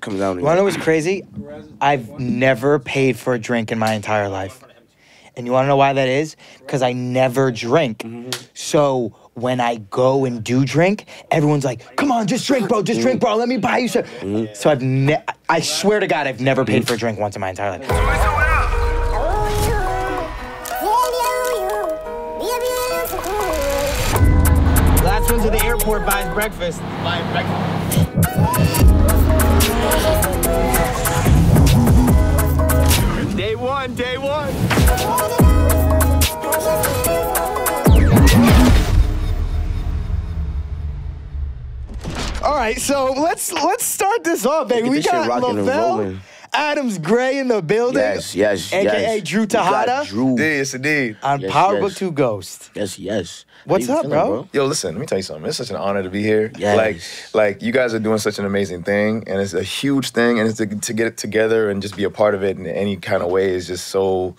come down. You wanna know what's crazy? I've never paid for a drink in my entire life. And you wanna know why that is? Because I never drink. Mm-hmm. So when I go and do drink, everyone's like, come on, just drink, bro, just drink, bro, let me buy you some. Mm-hmm. So I've ne- I swear to God, I've never paid for a drink once in my entire life. Last one's at the airport buys breakfast. Buy breakfast. Day one, day one. All right, so let's let's start this off, baby. get We this shit got rocking and Lovell. Adams Gray in the building. Yes, yes, AKA yes. Dru We got Tejada Dru. Yes, indeed. on Yes, Power yes. Book 2 Ghost. Yes, yes. What's up, feeling, bro? Yo, listen, let me tell you something. It's such an honor to be here. Yes. Like, like you guys are doing such an amazing thing, and it's a huge thing, and it's to, to get it together and just be a part of it in any kind of way is just so.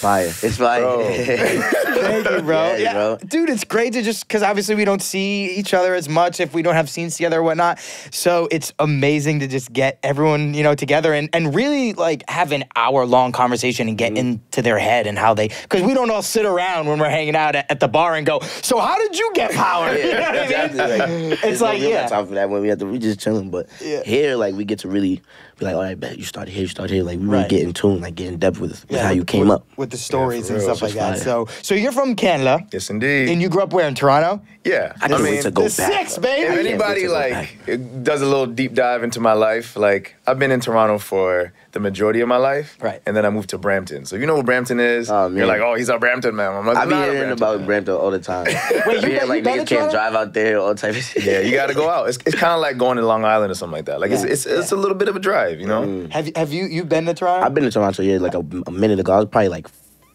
Fire. It's fire. Thank you, bro. Yeah, bro. Dude, it's great to just, because obviously we don't see each other as much if we don't have scenes together or whatnot. So it's amazing to just get everyone, you know, together and, and really like have an hour long conversation and Mm-hmm. get into their head and how they, because we don't all sit around when we're hanging out at, at the bar and go, so how did you get power? You know what I mean? Like, It's there's no- like, yeah. time for that when we have to. We just chilling, but Yeah. here, like, we get to really be like, oh, all right, bet you started here, you started here. Like, we really Right. get in tune, like, get in depth with, with Yeah, how you came with- up. with the stories for and stuff like that. So, so you're from Canada, Yes, indeed. and you grew up where in Toronto? yeah. I can't mean, wait to go the back. six, bro. baby. if anybody wait to go like back. it does a little deep dive into my life, like I've been in Toronto for the majority of my life, Right. And then I moved to Brampton. So you know what Brampton is? Oh, You're like, oh, he's a Brampton man. I'm like, I be "Nah, hearing Brampton about man." Brampton all the time. Wait, you I hear, like niggas can't drive out there, all type of shit. Yeah, you got to go out. It's, it's kind of like going to Long Island or something like that. Like Yeah. it's, it's it's a little bit of a drive, you know. Mm. Have, you- have you you been to Toronto? I've been to Toronto, yeah, like a, a minute ago. I was probably like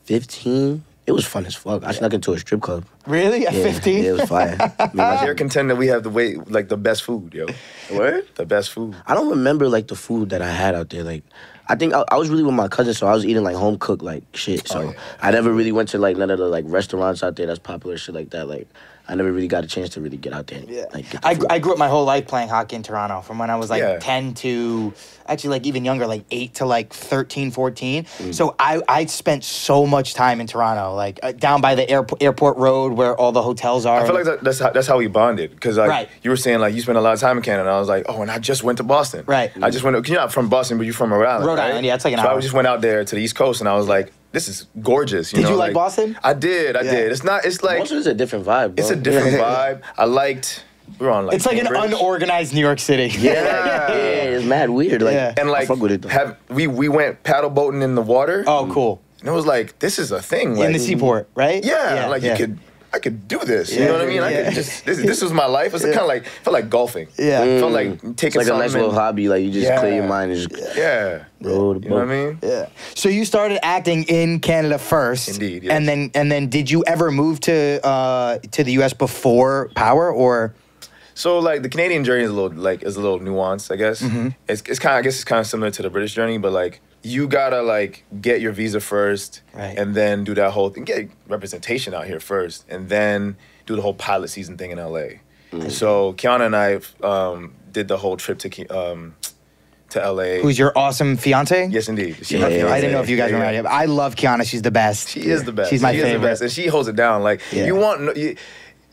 15. It was fun as fuck. I snuck into a strip club. really? At Yeah, 15? Yeah, it was fire. Me and my- They're contend that we have the way like the best food, yo. Word? The best food. I don't remember like the food that I had out there. Like, I think I, I was really with my cousin, so I was eating like home cooked like shit. So Oh, yeah. I never really went to like none of the like restaurants out there that's popular shit like that. Like, I never really got a chance to really get out there. And, Yeah. like, get the I. I grew up my whole life playing hockey in Toronto from when I was like Yeah. 10 to actually like even younger, like 8 to like 13, 14. Mm. So I, I spent so much time in Toronto, like uh, down by the airport, airport road where all the hotels are. I feel like that, that's how that's how we bonded because like Right. you were saying like you spent a lot of time in Canada. I was like, oh, and I just went to Boston. Right. I just went. To, you're not from Boston, but you're from Rhode Island. Rhode right? Island, yeah, it's like an so hour. I just went out there to the East Coast, and I was like, this is gorgeous. You Did know? you like Boston? I did. I Yeah. did. It's not. It's like Boston is a different vibe. Bro. it's a different vibe. I liked. We were on like. it's like an unorganized New York City. Yeah, yeah, it's mad weird. Like, Yeah. And like, fuck with it have we we went paddle boating in the water? Oh, cool. And it was like this is a thing. in the seaport, right? Yeah, like yeah. you could. I could do this. You know what I mean? I could just. This, this was my life. It's kind of like felt like golfing. Yeah. It felt like It's taking like a nice little hobby. Like you just clear your mind and just Yeah. the You know what I mean? Yeah. So you started acting in Canada first. Indeed, yes. And then and then did you ever move to uh to the US before Power or So like the Canadian journey is a little like is a little nuanced, I guess. Mm-hmm. It's it's kind of I guess it's kind of similar to the British journey, but like you gotta like get your visa first, Right. and then do that whole thing, get representation out here first, and then do the whole pilot season thing in LA. Mm-hmm. So Kiana and I um, did the whole trip to um, to LA. who's your awesome fiance? yes, indeed. Yeah, yeah. I didn't know if you guys Yeah, were yeah. I love Kiana. She's the best. She is the best. She's my she favorite. Is the best, and she holds it down. Like you want, no- you,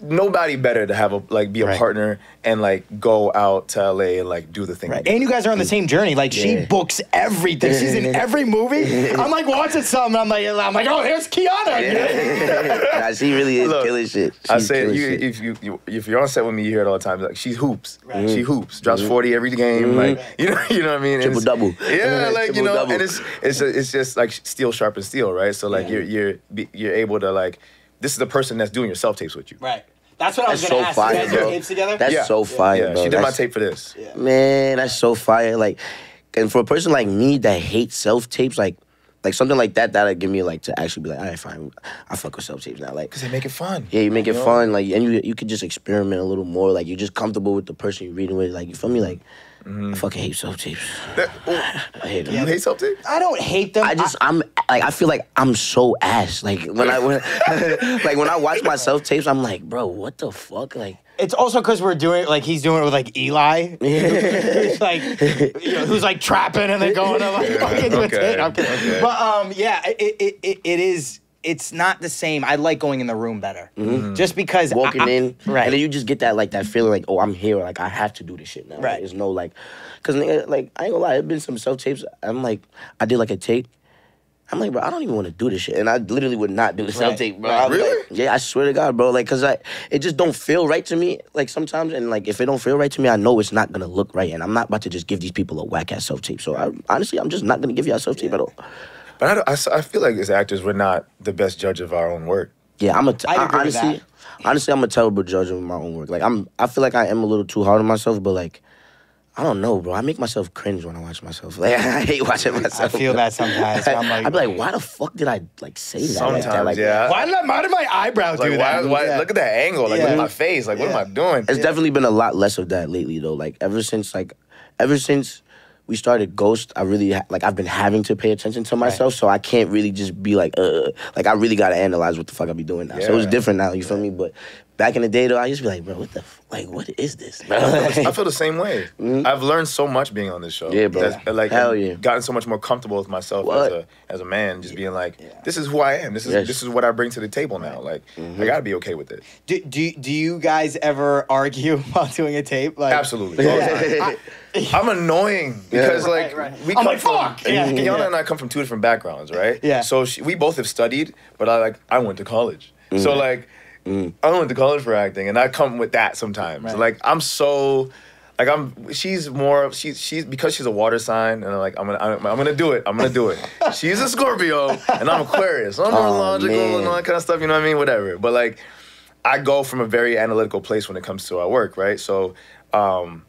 nobody better to have a like be a Right. partner and like go out to LA and like do the thing. Right. And you guys are on the same journey. Like she books everything. She's in every movie. I'm like watching something. I'm like, I'm like, oh, here's Kiana. nah, she really is Look, killing shit. I She's say killing you, shit. if you, you if you're on set with me, you hear it all the time. Like she hoops, Right. she hoops, drops mm-hmm. forty every game. Mm-hmm. Like you know, you know what I mean. Triple it's- double. Yeah, like you Triple know, double. and it's it's it's just like steel sharpens steel, right? So like Yeah. you're you're you're able to like this is the person that's doing your self tapes with you. right. That's what I was That's gonna so ask. you guys do bro. tapes together? That's Yeah. so fire, Yeah, bro. she did my tape for this. Man, that's so fire. Like, and for a person like me that hates self tapes, like, like something like that, that'd give me like to actually be like, all right, fine, I fuck with self tapes now. Like, Cause they make it fun. yeah, you make it know? fun, like, and you you could just experiment a little more. Like, you're just comfortable with the person you're reading with. Like, you feel me? Mm-hmm. Like, I fucking hate self tapes. That- oh, I hate them. you hate self tape? I don't hate them. I just I'm like I feel like I'm so ass. Like when I when, like when I watch my self tapes, I'm like, bro, what the fuck? Like It's also because we're doing like he's doing it with like Eli, who's like you know, who's like trapping and then going to like fucking with okay, it. I'm kidding. okay. But um, yeah, it, it, it, it is. It's not the same. I like going in the room better, mm-hmm. just because walking I- I- in, right? And then you just get that like that feeling like, oh, I'm here, like I have to do this shit now. Right. There's no like, cause nigga, like I ain't gonna lie, there's been some self tapes. I'm like, I did like a tape. I'm like, bro, I don't even want to do this shit, and I literally would not do the self tape, bro. Right. I'm Really? Like, yeah, I swear to God, bro. Like, cause I, it just don't feel right to me. Like sometimes, and like if it don't feel right to me, I know it's not gonna look right, and I'm not about to just give these people a whack ass self tape. So I, honestly, I'm just not gonna give you a self tape at all. But I, don't- I s- I feel like as actors, we're not the best judge of our own work. Yeah, I'm a. T- I'd I, agree with honestly, that. honestly, I'm a terrible judge of my own work. Like I'm, I feel like I am a little too hard on myself, but like, I don't know, bro. I make myself cringe when I watch myself. Like I hate watching myself. I feel that sometimes. I'm like, I'd be like, why the fuck did I like say that? like that? Sometimes, Like, yeah. why did, I, why did my eyebrows Like, do why, that? why, Yeah. look at that angle. Like, look at my face. Like, what am I doing? It's definitely been a lot less of that lately, though. Like ever since, like, ever since we started Ghost, I really like I've been having to pay attention to myself, so I can't really just be like, uh, like I really gotta analyze what the fuck I be doing now. So it's Yeah. different now. You feel me? But back in the day, though, I used to be like, bro, what the, f- like, what is this? bro? I feel the same way. I've learned so much being on this show. Mm-hmm. Yeah, bro. That's, like, Hell I've yeah. Gotten so much more comfortable with myself as a as a man, just being like, this is who I am. This is Yes. this is what I bring to the table now. Like, Mm-hmm. I gotta be okay with it. do, do, do you guys ever argue while doing a tape? Like, Absolutely. All the time. I'm annoying because like Right, right. we I'm come like, from fuck! Yeah. Kiana Yeah. and I come from two different backgrounds, right? Yeah. So she, we both have studied, but I like I went to college, Mm. so like I went to college for acting, and I come with that sometimes. Right. Like I'm so. Like I'm, she's more. She's she's because she's a water sign, and I'm like I'm gonna I'm, I'm gonna do it. I'm gonna do it. she's a Scorpio, and I'm Aquarius. So I'm more Aw, logical and all that kind of stuff. You know what I mean? Whatever. But like, I go from a very analytical place when it comes to our work, right? So, um,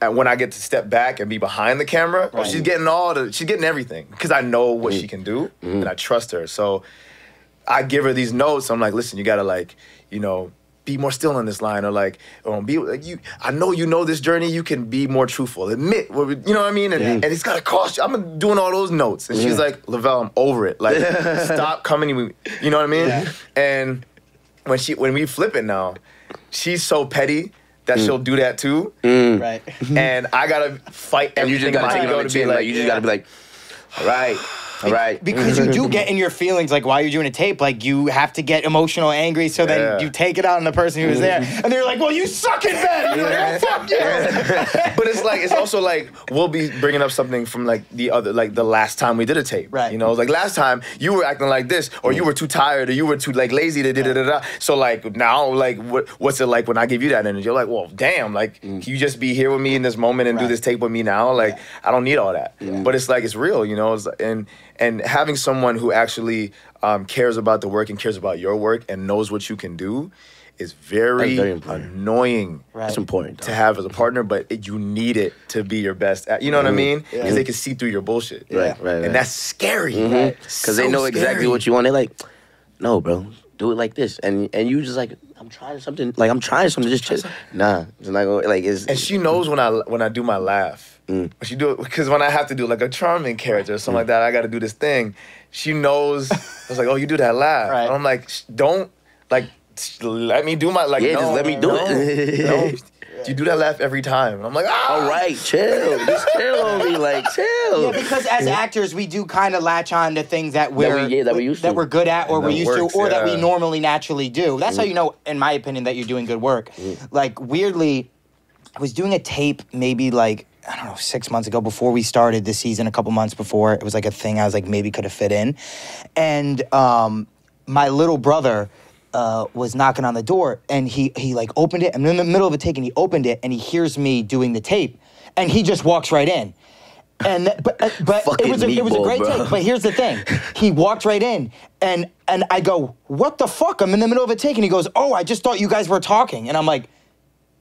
and when I get to step back and be behind the camera, oh, she's getting all the, she's getting everything because I know what Mm-hmm. she can do and I trust her. So I give her these notes. I'm like, listen, you gotta like, you know, be more still on this line, or like, or be like you. I know you know this journey. You can be more truthful. Admit, what we- you know what I mean. And, and it's gotta cost you. I'm doing all those notes, and she's like, Lovell, I'm over it. Like, stop coming. to me. You know what I mean? Yeah. And when she when we flip it now, she's so petty that Mm. she'll do that too. Right. And I gotta fight and you just gotta take it on the to be chin. like, Like, you just gotta be like, all right, all right. because you do get in your feelings like while you're doing a tape like you have to get emotional angry so Yeah. then you take it out on the person who was there and they're like well you suck in bed You're like, oh, fuck you but it's like it's also like we'll be bringing up something from like the other like the last time we did a tape. Right. You know, like last time you were acting like this, or you were too tired, or you were too like lazy to da da da da. So like now, like what what's it like when I give you that energy? You're like, well, damn, like mm. can you just be here with me in this moment and do this tape with me now? Like I don't need all that. But it's like it's real, you know. It's, and and having someone who actually um, cares about the work and cares about your work and knows what you can do is very, very annoying Right. That's important. to have as a partner, but it, you need it to be your best. At, you know what I mean? Because Mm-hmm. Yeah. they can see through your bullshit. Right, right, right. And that's scary. Right. because they know exactly what you want. They're like, no, bro, do it like this, and and you just like, I'm trying something. Like I'm trying something. Just chill. Nah, it's not gonna like it's. And she knows when I when I do my laugh. Mm. She do it because when I have to do like a charming character or something like that, I got to do this thing. She knows. I was like, oh, you do that laugh. Right. And I'm like, don't like let me do my like. Yeah, no, just let me do no, it. no. You do that laugh every time. And I'm like, ah. all right, chill. Just chill on me, like chill. Yeah, because as actors, we do kind of latch on to things that we're we- yeah, that we used to. that we're good at, or we're used works, to, or that we normally naturally do. That's how you know, in my opinion, that you're doing good work. Like weirdly, I was doing a tape maybe like I don't know six months ago before we started the season. A couple months before it was like a thing I was like maybe could have fit in, and um, my little brother. Uh, was knocking on the door and he he like opened it. I'm in the middle of a take and he opened it and he hears me doing the tape and he just walks right in. And th- but uh, but it was a, it was a great bro. take. But here's the thing: he walked right in, and and I go, "What the fuck?" I'm in the middle of a take, and he goes, "Oh, I just thought you guys were talking," and I'm like,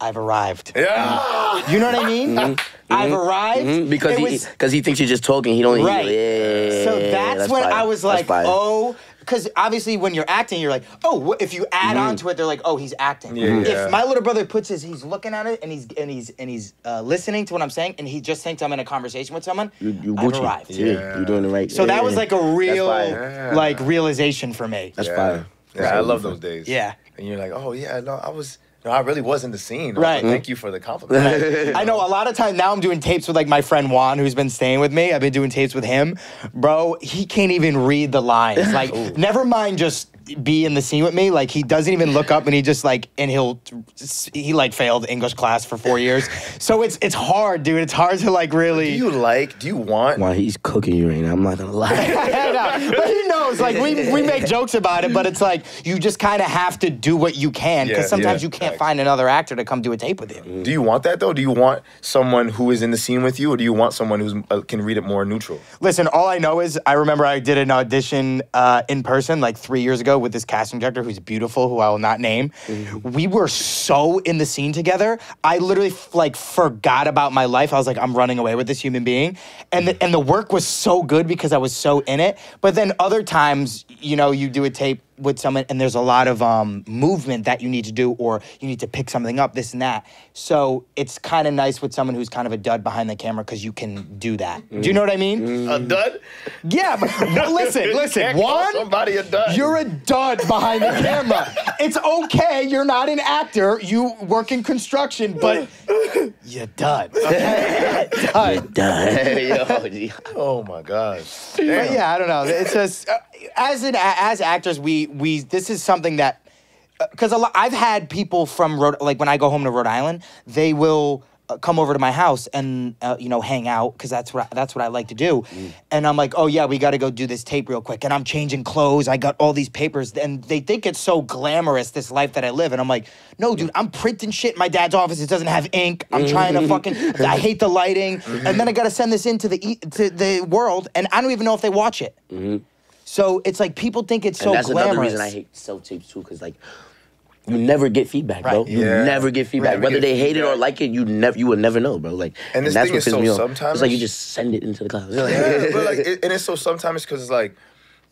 "I've arrived." Yeah. You know what I mean? I've arrived Mhm, because It he because he thinks you're just talking. He don't. he- Right. yeah, so that's, when fire. I was like, oh, because obviously when you're acting, you're like, oh, wh- if you add on to it, they're like, oh, he's acting. Yeah, yeah. If my little brother puts his, he's looking at it and he's and he's and he's uh, listening to what I'm saying, and he just thinks I'm in a conversation with someone, You, you I've Gucci. arrived. Yeah, Yeah. you're doing it right. So that was like a real like realization for me. That's yeah. fire. Yeah, I love those days. Yeah. And you're like, oh yeah, no, I was no, I really was in the scene. Right. Thank you for the compliment. I know a lot of times now I'm doing tapes with like my friend Juan who's been staying with me. I've been doing tapes with him. Bro, he can't even read the lines. Like never mind just be in the scene with me. Like he doesn't even look up and he just like and he'll he like failed English class for 4 years. So it's it's hard, dude. It's hard to like really Do you like? Do you want? While he's cooking you right now, I'm not gonna lie. I. But he knows. Like we we make jokes about it, but it's like you just kind of have to do what you can because Yeah, sometimes yeah, you can't facts. find another actor to come do a tape with you. Do you want that though? Do you want someone who is in the scene with you, or do you want someone who uh, can read it more neutral? Listen, all I know is I remember I did an audition uh, in person like three years ago with this casting director who's beautiful, who I will not name. Mm-hmm. We were so in the scene together. I literally like forgot about my life. I was like, I'm running away with this human being, and the, and the work was so good because I was so in it. But then other times, you know, you do a tape with someone and there's a lot of um, movement that you need to do or you need to pick something up this and that so it's kind of nice with someone who's kind of a dud behind the camera because you can do that do you know what i mean A dud? yeah but no, listen listen can't one somebody a dud. you're a dud behind the camera it's okay you're not an actor you work in construction but you're dud okay? dud Yo, G. Oh my gosh. But yeah, I don't know. It's just uh, as an as actors, we we this is something that uh, because a lot I've had people from Rhode like when I go home to Rhode Island, they will. uh, Come over to my house and uh, you know hang out because that's what I, that's what I like to do, mm. and I'm like, oh yeah, we got to go do this tape real quick, and I'm changing clothes. I got all these papers, and they think it's so glamorous this life that I live, and I'm like, no, dude, mm. I'm printing shit in my dad's office. It doesn't have ink. I'm trying to fucking. Mm. I hate the lighting, and then I got to send this into the e- to the world, and I don't even know if they watch it. Mm-hmm. So it's like people think it's so and that's glamorous. another reason I hate self tapes too, because like you never get feedback, bro. Right. You Yeah. never get feedback. Never Whether get they hate it or like it, you never you will never know, bro. Like And this that's thing what is pisses so me off. sometimes- It's like you just send it into the clouds. Yeah, but like, it, and it's so sometimes because it's like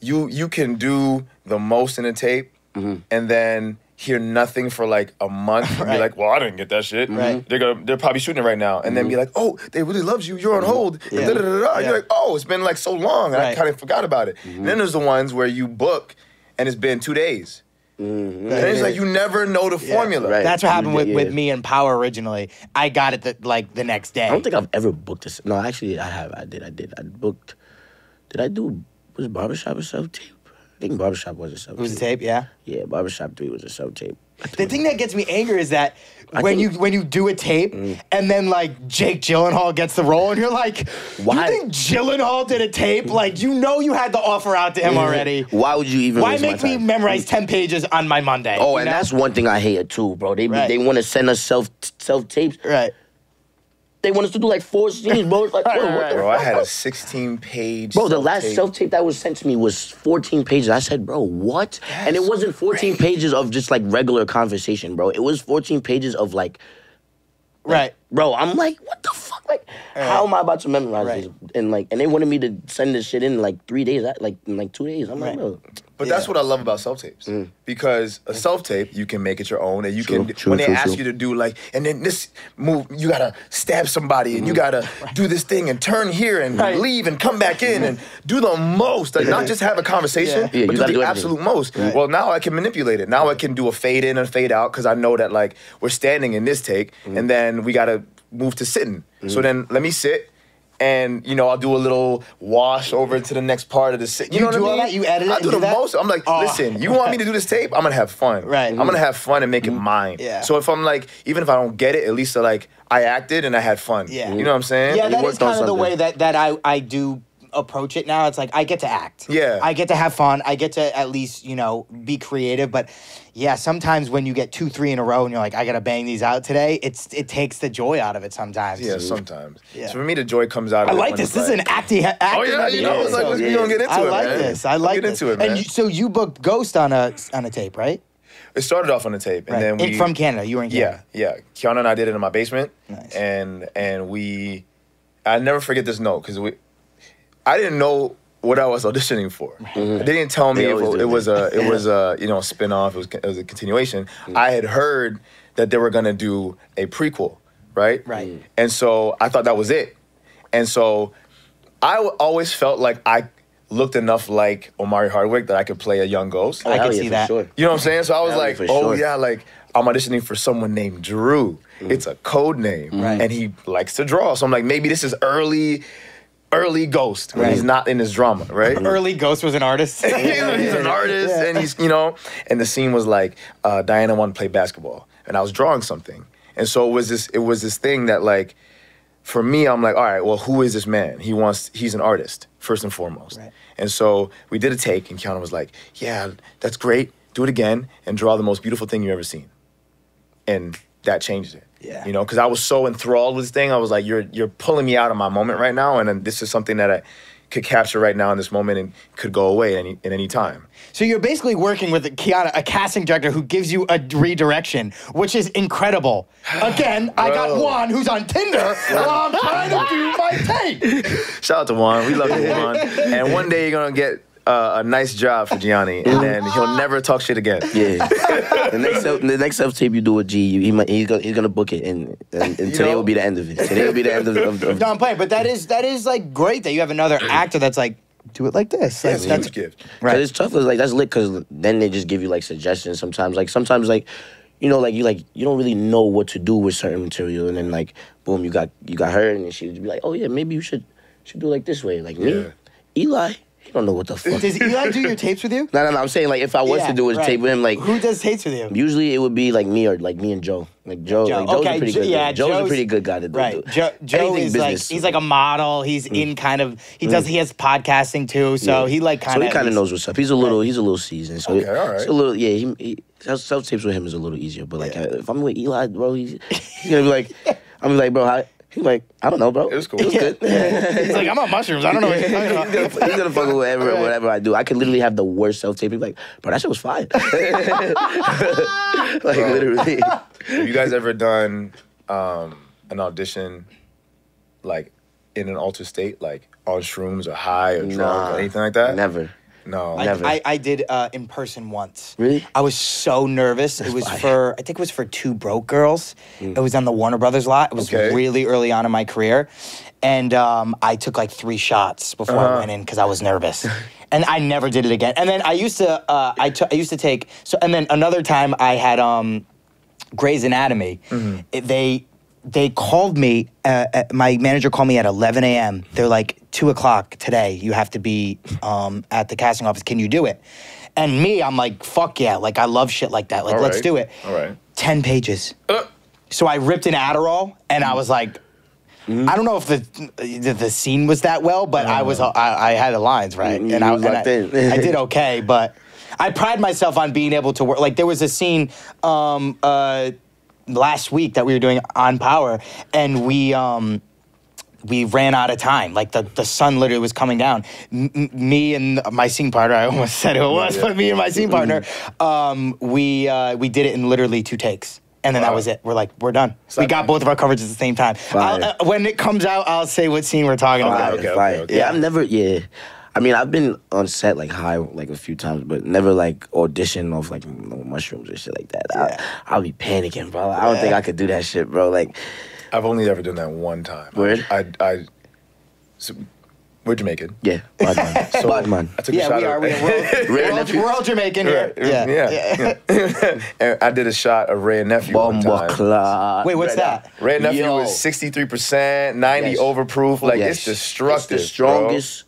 you you can do the most in a tape, Mm-hmm. and then hear nothing for like a month, and be like, "Well, I didn't get that shit." Right. They're gonna they're probably shooting it right now, and then be like, "Oh, they really loves you. You're on hold." Mm-hmm. Yeah. Da, da, da, da, da. Yeah. You're like, "Oh, it's been like so long, and I kind of forgot about it." Mm-hmm. And then there's the ones where you book, and it's been two days, and it's like you never know the formula. Mm-hmm. Right. That's what happened with, with me and Power originally. I got it the, like the next day. I don't think I've ever booked this. No, actually, I have. I did. I did. I booked. Did I do? Was barbershop a self tape? I think barbershop was a self. it was a tape, yeah. Yeah, barbershop three was a self tape. The thing that gets me angry is that when think- you when you do a tape mm. and then like Jake Gyllenhaal gets the role and you're like, Why- you think Gyllenhaal did a tape? Mm. Like you know you had the offer out to him mm. already. Why would you even? Why make me memorize ten pages on my Monday? Oh, and know? that's one thing I hate too, bro. They Right. they want to send us self self tapes. right. They want us to do like four scenes, bro. It's like, bro, what the Bro, I had a 16 page. Bro, the last self-tape. self tape that was sent to me was 14 pages. I said, bro, what? and it wasn't 14 pages of just like regular conversation, bro. It was 14 pages of like, Right. bro, I'm like, what the fuck? Like, how am I about to memorize Right. this? And like, and they wanted me to send this shit in like three days, like in like two days. I'm like, Right. bro. But that's what I love about self tapes because a self tape you can make it your own, and you Mm. True, can true, when they true, ask you to do like, and then this move you gotta stab somebody, and you Mm. gotta do this thing and turn here and leave and come back in and do the most, like not just have a conversation, Yeah. Yeah, but you do the do absolute most. Well, now I can manipulate it. Now I can do a fade in and fade out because I know that like we're standing in this take, Mm. and then we gotta move to sitting. So mm-hmm. then let me sit. And you know I'll do a little wash over to the next part of the sit. You, You know what do I all mean? that? You edit it I do do the that? most. I'm like, Oh. listen, you want me to do this tape? I'm gonna have fun. Right. I'm gonna have fun and make it mm-hmm. mine. Yeah. So if I'm like, even if I don't get it, at least I like I acted and I had fun. Yeah. You know what I'm saying? Yeah, that is kind of the way that that I I do approach it now. It's like I get to act. Yeah. I get to have fun. I get to at least you know be creative. But yeah, sometimes when you get two, three in a row, and you're like, I gotta bang these out today. It's it takes the joy out of it sometimes. Yeah, sometimes. Yeah. So for me, the joy comes out. I of it like this. This is an acting. acting Oh yeah, you know, it's like let's Yeah. we gonna get into I it, like man. this. I like get this. into it, man. And you, so you booked Ghost on a on a tape, right? it started off on the tape, and Right. then we In- from Canada. You were in Canada. Yeah, yeah. Kiana and I did it in my basement. Nice. And and we, I never forget this note because we, I didn't know what I was auditioning for. They didn't tell me if it, do it was a that. it was a you know spin off. It was it was a continuation. I had heard that they were gonna do a prequel, right? Right. Mm. And so I thought that was it. And so I w- always felt like I looked enough like Omari Hardwick that I could play a young ghost. I Hell can yeah, see that. Sure. You know what I'm saying? So I was Hell like, oh sure. yeah, like I'm auditioning for someone named Dru. It's a code name, Right. and he likes to draw. So I'm like, maybe this is early, early Ghost when Right. he's not in his drama, right? Early Ghost was an artist. he's, he's an artist, and he's you know, and the scene was like uh, Diana wanted to play basketball, and I was drawing something, and so it was this it was this thing that like. For me, I'm like, all right, well, who is this man? He wants, he's an artist, first and foremost. Right. And so we did a take, and Kiana was like, yeah, that's great. Do it again and draw the most beautiful thing you've ever seen. And that changed it. Yeah. You know, because I was so enthralled with this thing. I was like, you're you're pulling me out of my moment right now, and then this is something that I could capture right now in this moment and could go away at any at any time. So you're basically working with a, Kiana, a casting director who gives you a redirection, which is incredible. Again, I got Juan who's on Tinder while I'm trying to do my tape. Shout out to Juan. We love you, Juan. And one day you're gonna get uh, a nice job for Gianni, and then he'll never talk shit again. Yeah. the next self, the next self tape you do with G, you, he might, he's gonna he's gonna book it, and, and, and today know? will be the end of it. Today will be the end of, of, of No, I'm playing, but that is that is like great that you have another actor that's like do it like this. Like, That's a gift. Right. Cause it's tough. Cause like that's lit. Cause then they just give you like suggestions. Sometimes like sometimes like, you know like you like you don't really know what to do with certain material, and then like boom, you got you got her, and then she would be like, oh yeah, maybe you should should do it like this way. Like me, Eli, he don't know what the fuck. Does Eli do your tapes with you? no, no, no. I'm saying like if I was Yeah, to do a right. tape with him, like Who does tapes with you? usually it would be like me or like me and Joe. Like Joe, Joe. like Joe's okay, a pretty Jo- good. yeah, guy. Joe's, a Joe's- pretty good guy to do. Right. do Joe, Joe anything is like business. he's like a model. He's in kind of he does he has podcasting too, so he like kind so of he kind of knows what's up. He's a little, he's a little seasoned. So Okay, all right. it's a little, yeah. He, he self tapes with him is a little easier. But like, uh, if I'm with Eli, bro, he's, he's gonna be like, I'm like, bro, how? He's like, I don't know, bro. It was cool. It was good. He's like, I'm on mushrooms. I don't know what you're talking he's, about. gonna, he's gonna fuck with whatever, whatever I do. I could literally have the worst self tape. He's like, bro, that shit was fine. like literally. Have you guys ever done um, an audition like in an altered state, like on shrooms or high or drunk Nah, or anything like that? Never. No. I, Never. I, I did uh, in person once. Really? I was so nervous. it was fire. for I think it was for Two Broke Girls. It was on the Warner Brothers lot. It was Okay. really early on in my career, and um, I took like three shots before I went in because I was nervous. And I never did it again. And then I used to, uh, I I used to take so. And then another time I had um, Grey's Anatomy. It- they they called me. Uh, uh, my manager called me at 11 a.m. They're like, two o'clock today. You have to be um, at the casting office. Can you do it? And me, I'm like, fuck yeah! Like I love shit like that. Like All let's do it. All right. Ten pages. Uh, So I ripped an Adderall, and I was like. I don't know if the, the the scene was that well, but I was I, I had the lines right, Mm, and I, was and I. I did okay. But I pride myself on being able to work. Like there was a scene um, uh, last week that we were doing on Power, and we. Um, we ran out of time. Like the, the sun literally was coming down. M- m- me and my scene partner, I almost said who it was, Yeah. but me and my scene partner, um, we uh, we did it in literally two takes. And then that was it. We're like, we're done. Slap we got both of our coverages at the same time. I'll, uh, when it comes out, I'll say what scene we're talking Okay, about. Fire, okay, fire. okay. Yeah, I've never. Yeah, I mean, I've been on set like high like a few times, but never like audition off like you know, mushrooms or shit like that. Yeah. I, I'll be panicking, bro. I don't think I could do that shit, bro. Like, I've only ever done that one time. Word? I, I, so, we're Jamaican. yeah, bad man, So bad man. I took a Yeah, shot we are. We are. We're, all- we're, all, we're all Jamaican here. Yeah. yeah. yeah. and I did a shot of Wray and Nephew one Bomba time. Wait, what's that? Wray and Nephew Yo. was 63%, 90 Yes. overproof. Like, Yes. it's destructive. It's the strongest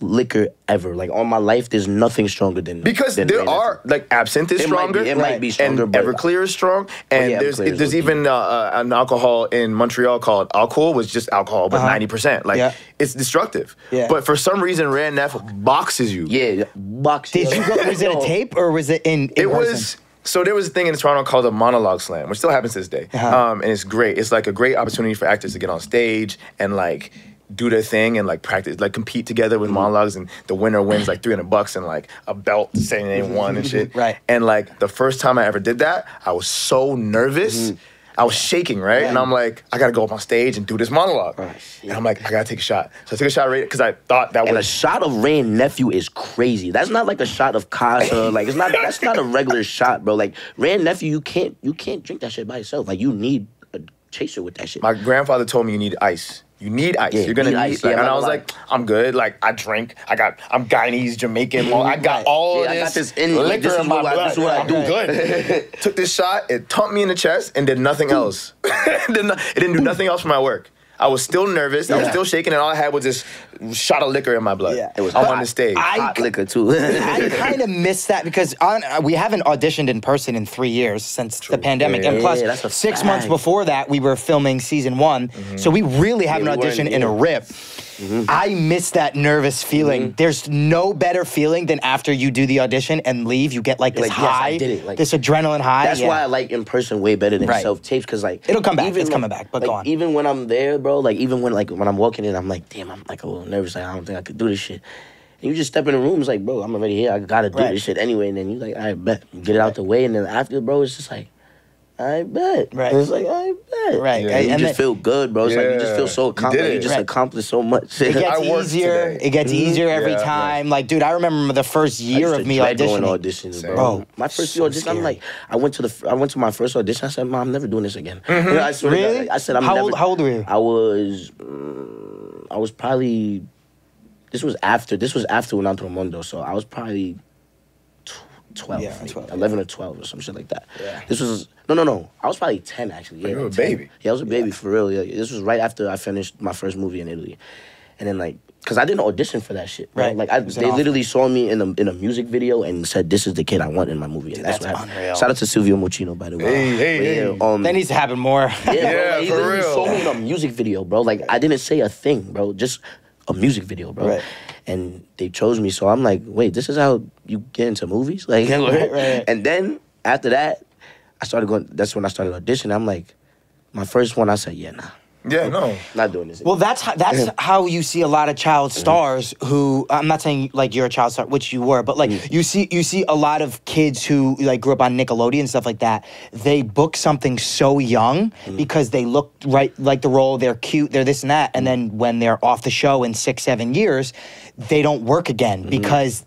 liquor ever. Like on my life, there's nothing stronger than Because than there Ray are, like, absinthe is It might stronger. be- it might be stronger, And but- Everclear is strong. And yeah, there's Everclear is there's even uh, uh, an alcohol in Montreal called alcohol, was just alcohol, but Uh-huh. 90%. Like, Yeah. it's destructive. Yeah. But for some reason, Ray and Neff boxes you. Yeah, box. Did you go? Was it a tape or was it in? in It person? was so there was a thing in Toronto called a monologue slam, which still happens to this day, Uh-huh. um, and it's great. It's like a great opportunity for actors to get on stage and like do their thing and like practice, like compete together Mm-hmm. with monologues, and the winner wins like three hundred bucks and like a belt saying they won and shit. Right. And like the first time I ever did that, I was so nervous. Mm-hmm. I was shaking, right? And I'm like, I gotta go up on stage and do this monologue. Oh, and I'm like, I gotta take a shot. So I took a shot right because I thought that was And a shot of Rain nephew is crazy. That's not like a shot of Casa. Like it's not. That's not a regular shot, bro. Like Rain nephew, you can't. You can't drink that shit by yourself. Like you need a chaser with that shit. my grandfather told me you need ice You need ice. Yeah, You're gonna need ice. like- Yeah, and I'm was like, I'm good. Like I drink. I got. I'm Guyanese, Jamaican. I got all Yeah, I this, got this in liquor This in my what I- blood. this is what I I'm do. good. Took this shot. It thumped me in the chest and did nothing else. it, did not, it didn't do nothing else for my work. I was still nervous. I was still shaking, and all I had was this shot of liquor in my blood. Yeah. It was I'm hot. on the stage. I- Hot liquor too. I kind of miss that because on, uh, we haven't auditioned in person in three years since the pandemic, Yeah, and plus yeah, that's a six months before that we were filming season one, so we really haven't we auditioned in a yeah. Rip. I miss that nervous feeling. Mm-hmm. There's no better feeling than after you do the audition and leave, you get like this Like, yes, I high, did it, like- this adrenaline high. That's yeah. why I like in person way better than Right. self tapes because like It'll come back. It's coming back, but like, go on. Even when I'm there, bro, like even when like when I'm walking in, I'm like, damn, I'm like a little nervous. Like I don't think I could do this shit. And you just step in the room, it's like, bro, I'm already here. I gotta do Right. this shit anyway. And then you like, I bet, get it out the way, and then after, bro, it's just like. I bet. Right. It's like I bet. Right. Yeah, you And just then- feel good, bro. It's like you just feel so accomplished. did You, just Right. accomplished so much. It gets I easier. today. It gets easier every Yeah, yeah. time. Like, dude, I remember the first I year used of me dread auditioning. to auditions, Same. bro. Bro, my first so audition, I'm like, I went to the, I went to my first audition. I said, Mom, I'm never doing this again. You know, I swear to God, Really? I said, I'm How never. old- how old were you? I was, mm, I was probably. This was after. This was after Un Altro Mondo, so I was probably. Tw- 12, Yeah, maybe, 12, 11 or 12 or some shit like that. Yeah. This was, no, no, no. I was probably 10 actually. Yeah, You were like a 10. baby. Yeah, I was a baby for real. Yeah, this was right after I finished my first movie in Italy. And then like, cause I didn't audition for that shit. Bro. Right. Like I, they literally saw me in a in a music video and said, "This is the kid I want in my movie." And that's what happened. unreal. Shout out to Silvio Muccino, by the way. Hey, hey, But hey. um, That needs to happen more. yeah, bro, like, he for literally real. saw me in a music video, bro. Like I didn't say a thing, bro. Just a music video, bro. Right. And they chose me, so I'm like, wait, this is how you get into movies, like. Right, right. And then after that, I started going. That's when I started auditioning. I'm like, my first one, I said, yeah, nah, Yeah, no. not doing this. Well, that's how, that's how you see a lot of child Mm-hmm. stars who I'm not saying like you're a child star, which you were, but like Mm. you see you see a lot of kids who like grew up on Nickelodeon and stuff like that. They book something so young Mm. because they look right like the role. They're cute. They're this and that, Mm. and then when they're off the show in six seven years, they don't work again mm-hmm. because.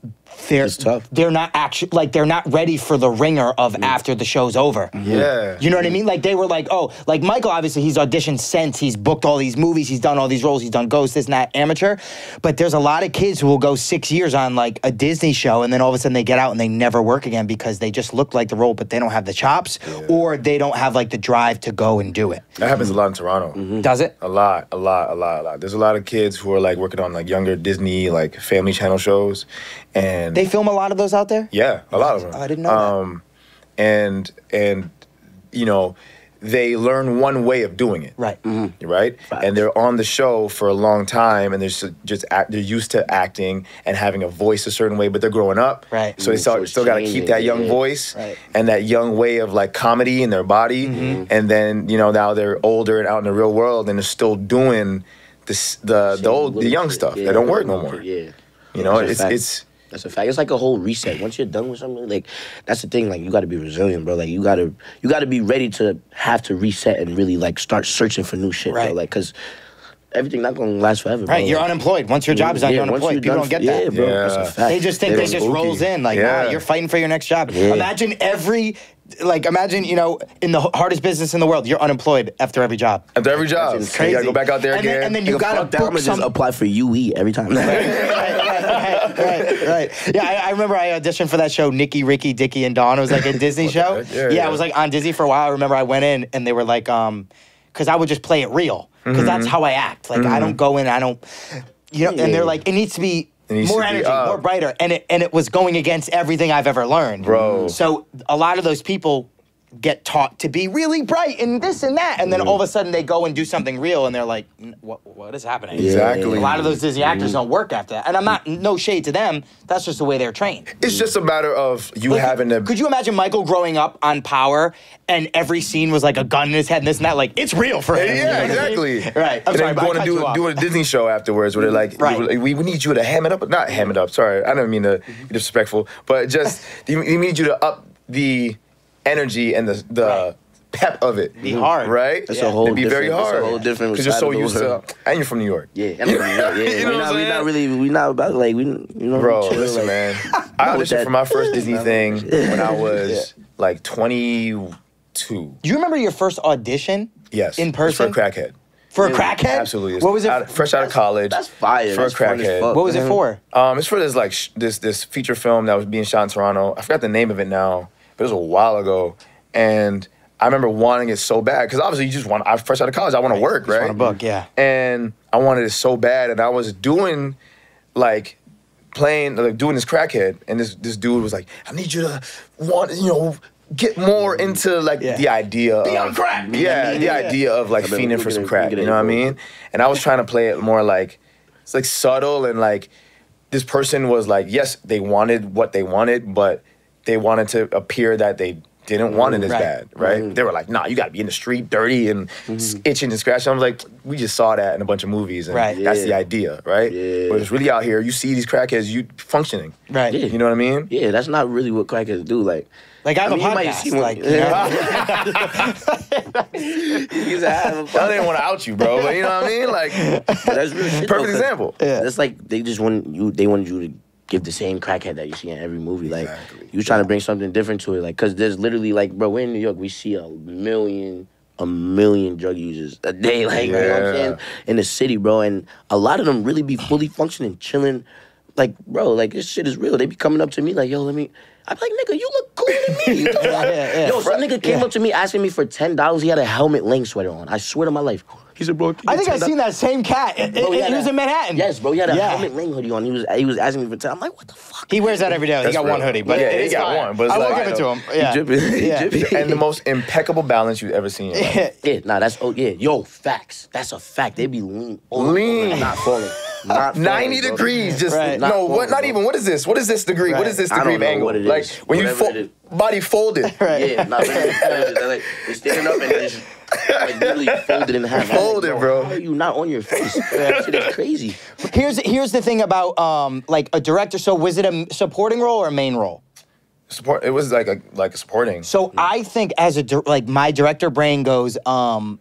They're. Tough. they're not actually like they're not ready for the ringer of Mm. after the show's over. Yeah. You know what I mean? Like they were like, oh, like Michael. Obviously, he's auditioned since he's booked all these movies. He's done all these roles. He's done Ghost, this and that, amateur. But there's a lot of kids who will go six years on like a Disney show, and then all of a sudden they get out and they never work again because they just look like the role, but they don't have the chops, or they don't have like the drive to go and do it. That happens a lot in Toronto. Mm-hmm. Does it? A lot, a lot, a lot, a lot. There's a lot of kids who are like working on like younger Disney like Family Channel shows, and They film a lot of those out there. yeah, a lot of them. Oh, I didn't know that. Um, and and you know, they learn one way of doing it. Right. Right, and they're on the show for a long time, and they're just, just act, they're used to acting and having a voice a certain way, but they're growing up, Right. So they Mm, still, so still got to keep that young yeah. voice Right. and that young way of like comedy in their body, and then you know now they're older and out in the real world, and they're still doing this the the old the young stuff that don't work no more. Yeah. You know, That's it's it's That's a fact. It's like a whole reset. Once you're done with something, like that's the thing. Like you got to be resilient, bro. Like you gotta you gotta be ready to have to reset and really like start searching for new shit, Right. bro. Like because everything not gonna last forever. Right. bro. You're Like, unemployed. Once your job is done, yeah, you're unemployed. People done don't get that. Yeah, bro. That's Yeah. a fact. They just think They just rolls in like, Yeah. nah, you're fighting for your next job. Imagine every, like, imagine you know, in the hardest business in the world, you're unemployed after every job. after every job. That's You gotta go back out there And then- again. and then you Nigga, gotta fuck that. I'm book gonna just apply for UE every time. right, right, right, right. Yeah, I, I remember I auditioned for that show, Nicky, Ricky, Dicky, and Dawn. It was like a Disney show. Yeah, yeah, yeah. it was like on Disney for a while. I remember I went in and they were like, um, because I would just play it real, because that's Mm-hmm. how I act. Like I don't go in, I don't, you know. And they're like, it needs to be. More energy, up. more brighter, and it and it was going against everything I've ever learned, Bro. So a lot of those people get taught to be really bright and this and that, and then all of a sudden they go and do something real, and they're like, "What? What is happening?" Exactly. A lot of those Disney actors don't work after that. And I'm not no shade to them. That's just the way they're trained. It's just a matter of you Like, having to. Could you imagine Michael growing up on Power and every scene was like a gun in his head and this and that? Like it's real for him. Yeah, I mean? exactly. Right. I'm and sorry, then going to do doing a Disney show afterwards, where they're like, Right. we, we need you to ham it up, not ham it up. Sorry, I don't mean to be mm-hmm. disrespectful, but just we need you to up the energy and the the Right. pep of it. Be hard. right? That's a whole It'd be very hard. that's a hard. whole different because you're side so used to, and you're from New York. Yeah, I mean, yeah, yeah. You know we're, not, I'm we saying? not really, we not about like we, you know, Bro, we chill, listen, like- man. I know what auditioned that- for my first Disney thing when I was Yeah. like 22. Do you remember your first audition? Yes. In person? For a Crackhead. For a crackhead? Absolutely. What was it? Out- fresh out of college. That's fire. For That's a crackhead. fuck. what was it for? Um, it's for this like sh- this this feature film that was being shot in Toronto. I forgot the name of it now, but it was a while ago. And I remember wanting it so bad because obviously you just want. I'm fresh out of college. I want to work, Just right? want a book, yeah. And I wanted it so bad, and I was doing like playing like doing this crackhead, and this this dude was like, I need you to want you know. Get more into like Yeah. the idea Be of on crack. yeah, the Yeah. idea of like I bet fiending for some crack. You know what I mean? And I was trying to play it more like it's like subtle and like this person was like, yes, they wanted what they wanted, but they wanted to appear that they didn't want it as Right. bad, right? Mm-hmm. They were like, nah, you gotta be in the street dirty and mm-hmm. s- itching and scratching. I was like, we just saw that in a bunch of movies, and Right. that's the idea, right? Yeah. But it's really out here. You see these crackheads, you functioning. Right. Yeah. You know what I mean? Yeah, that's not really what crackheads do. Like, Like I have mean, a you might podcast. see one- like, you know? He's a have a I didn't want to out you, bro, but you know what I mean? Like, But that's real shit. though, example. Yeah. That's like they just want you. They wanted you to give the same crackhead that you see in every movie. Like Exactly. you trying to bring something different to it. Like because there's literally like, bro, we're in New York. We see a million, a million drug users a day. Like you know what I'm saying in the city, bro. And a lot of them really be fully functioning, chilling. Like bro, like this shit is real. They be coming up to me like, yo, let me. I'm like, nigga, you look cooler than me. Fuck? yeah, yeah. Yo, some nigga came Yeah. up to me asking me for ten dollars. He had a Helmut Lang sweater on. I swear to my life. He said, bro, I think I've seen that same cat. It, Bro, it- had he was a- in Manhattan. Yes, bro. He had a Yeah. Helmut Lang hoodie on. He was he was asking me for time. I'm like, what the fuck? He wears that every day. He That's got one hoodie, but Yeah, it he got fire. one, but it's I will like- give it to him. Yeah. dripping. He Yeah. dripping. and the most impeccable balance you've ever seen. in. Yeah, nah, that's oh yeah, yo, facts. That's a fact. They be lean, oh, over, Lean. not falling, not falling, 90 bro. degrees, just Right. no. Not what? Not bro. even. What is this? What is this degree? What Right. is this I degree don't of know angle? what it like is. when you Whatever fo- it is. body folded. Right. Yeah, nah, they, they're like they're standing up and just like literally folded in half. I'm like, Folded, bro. How are you not on your face? that shit is crazy. Here's here's the thing about um like a director. So was it a supporting role or a main role? Support. It was like a like a supporting. So I think as a dir- like my director brain goes, um,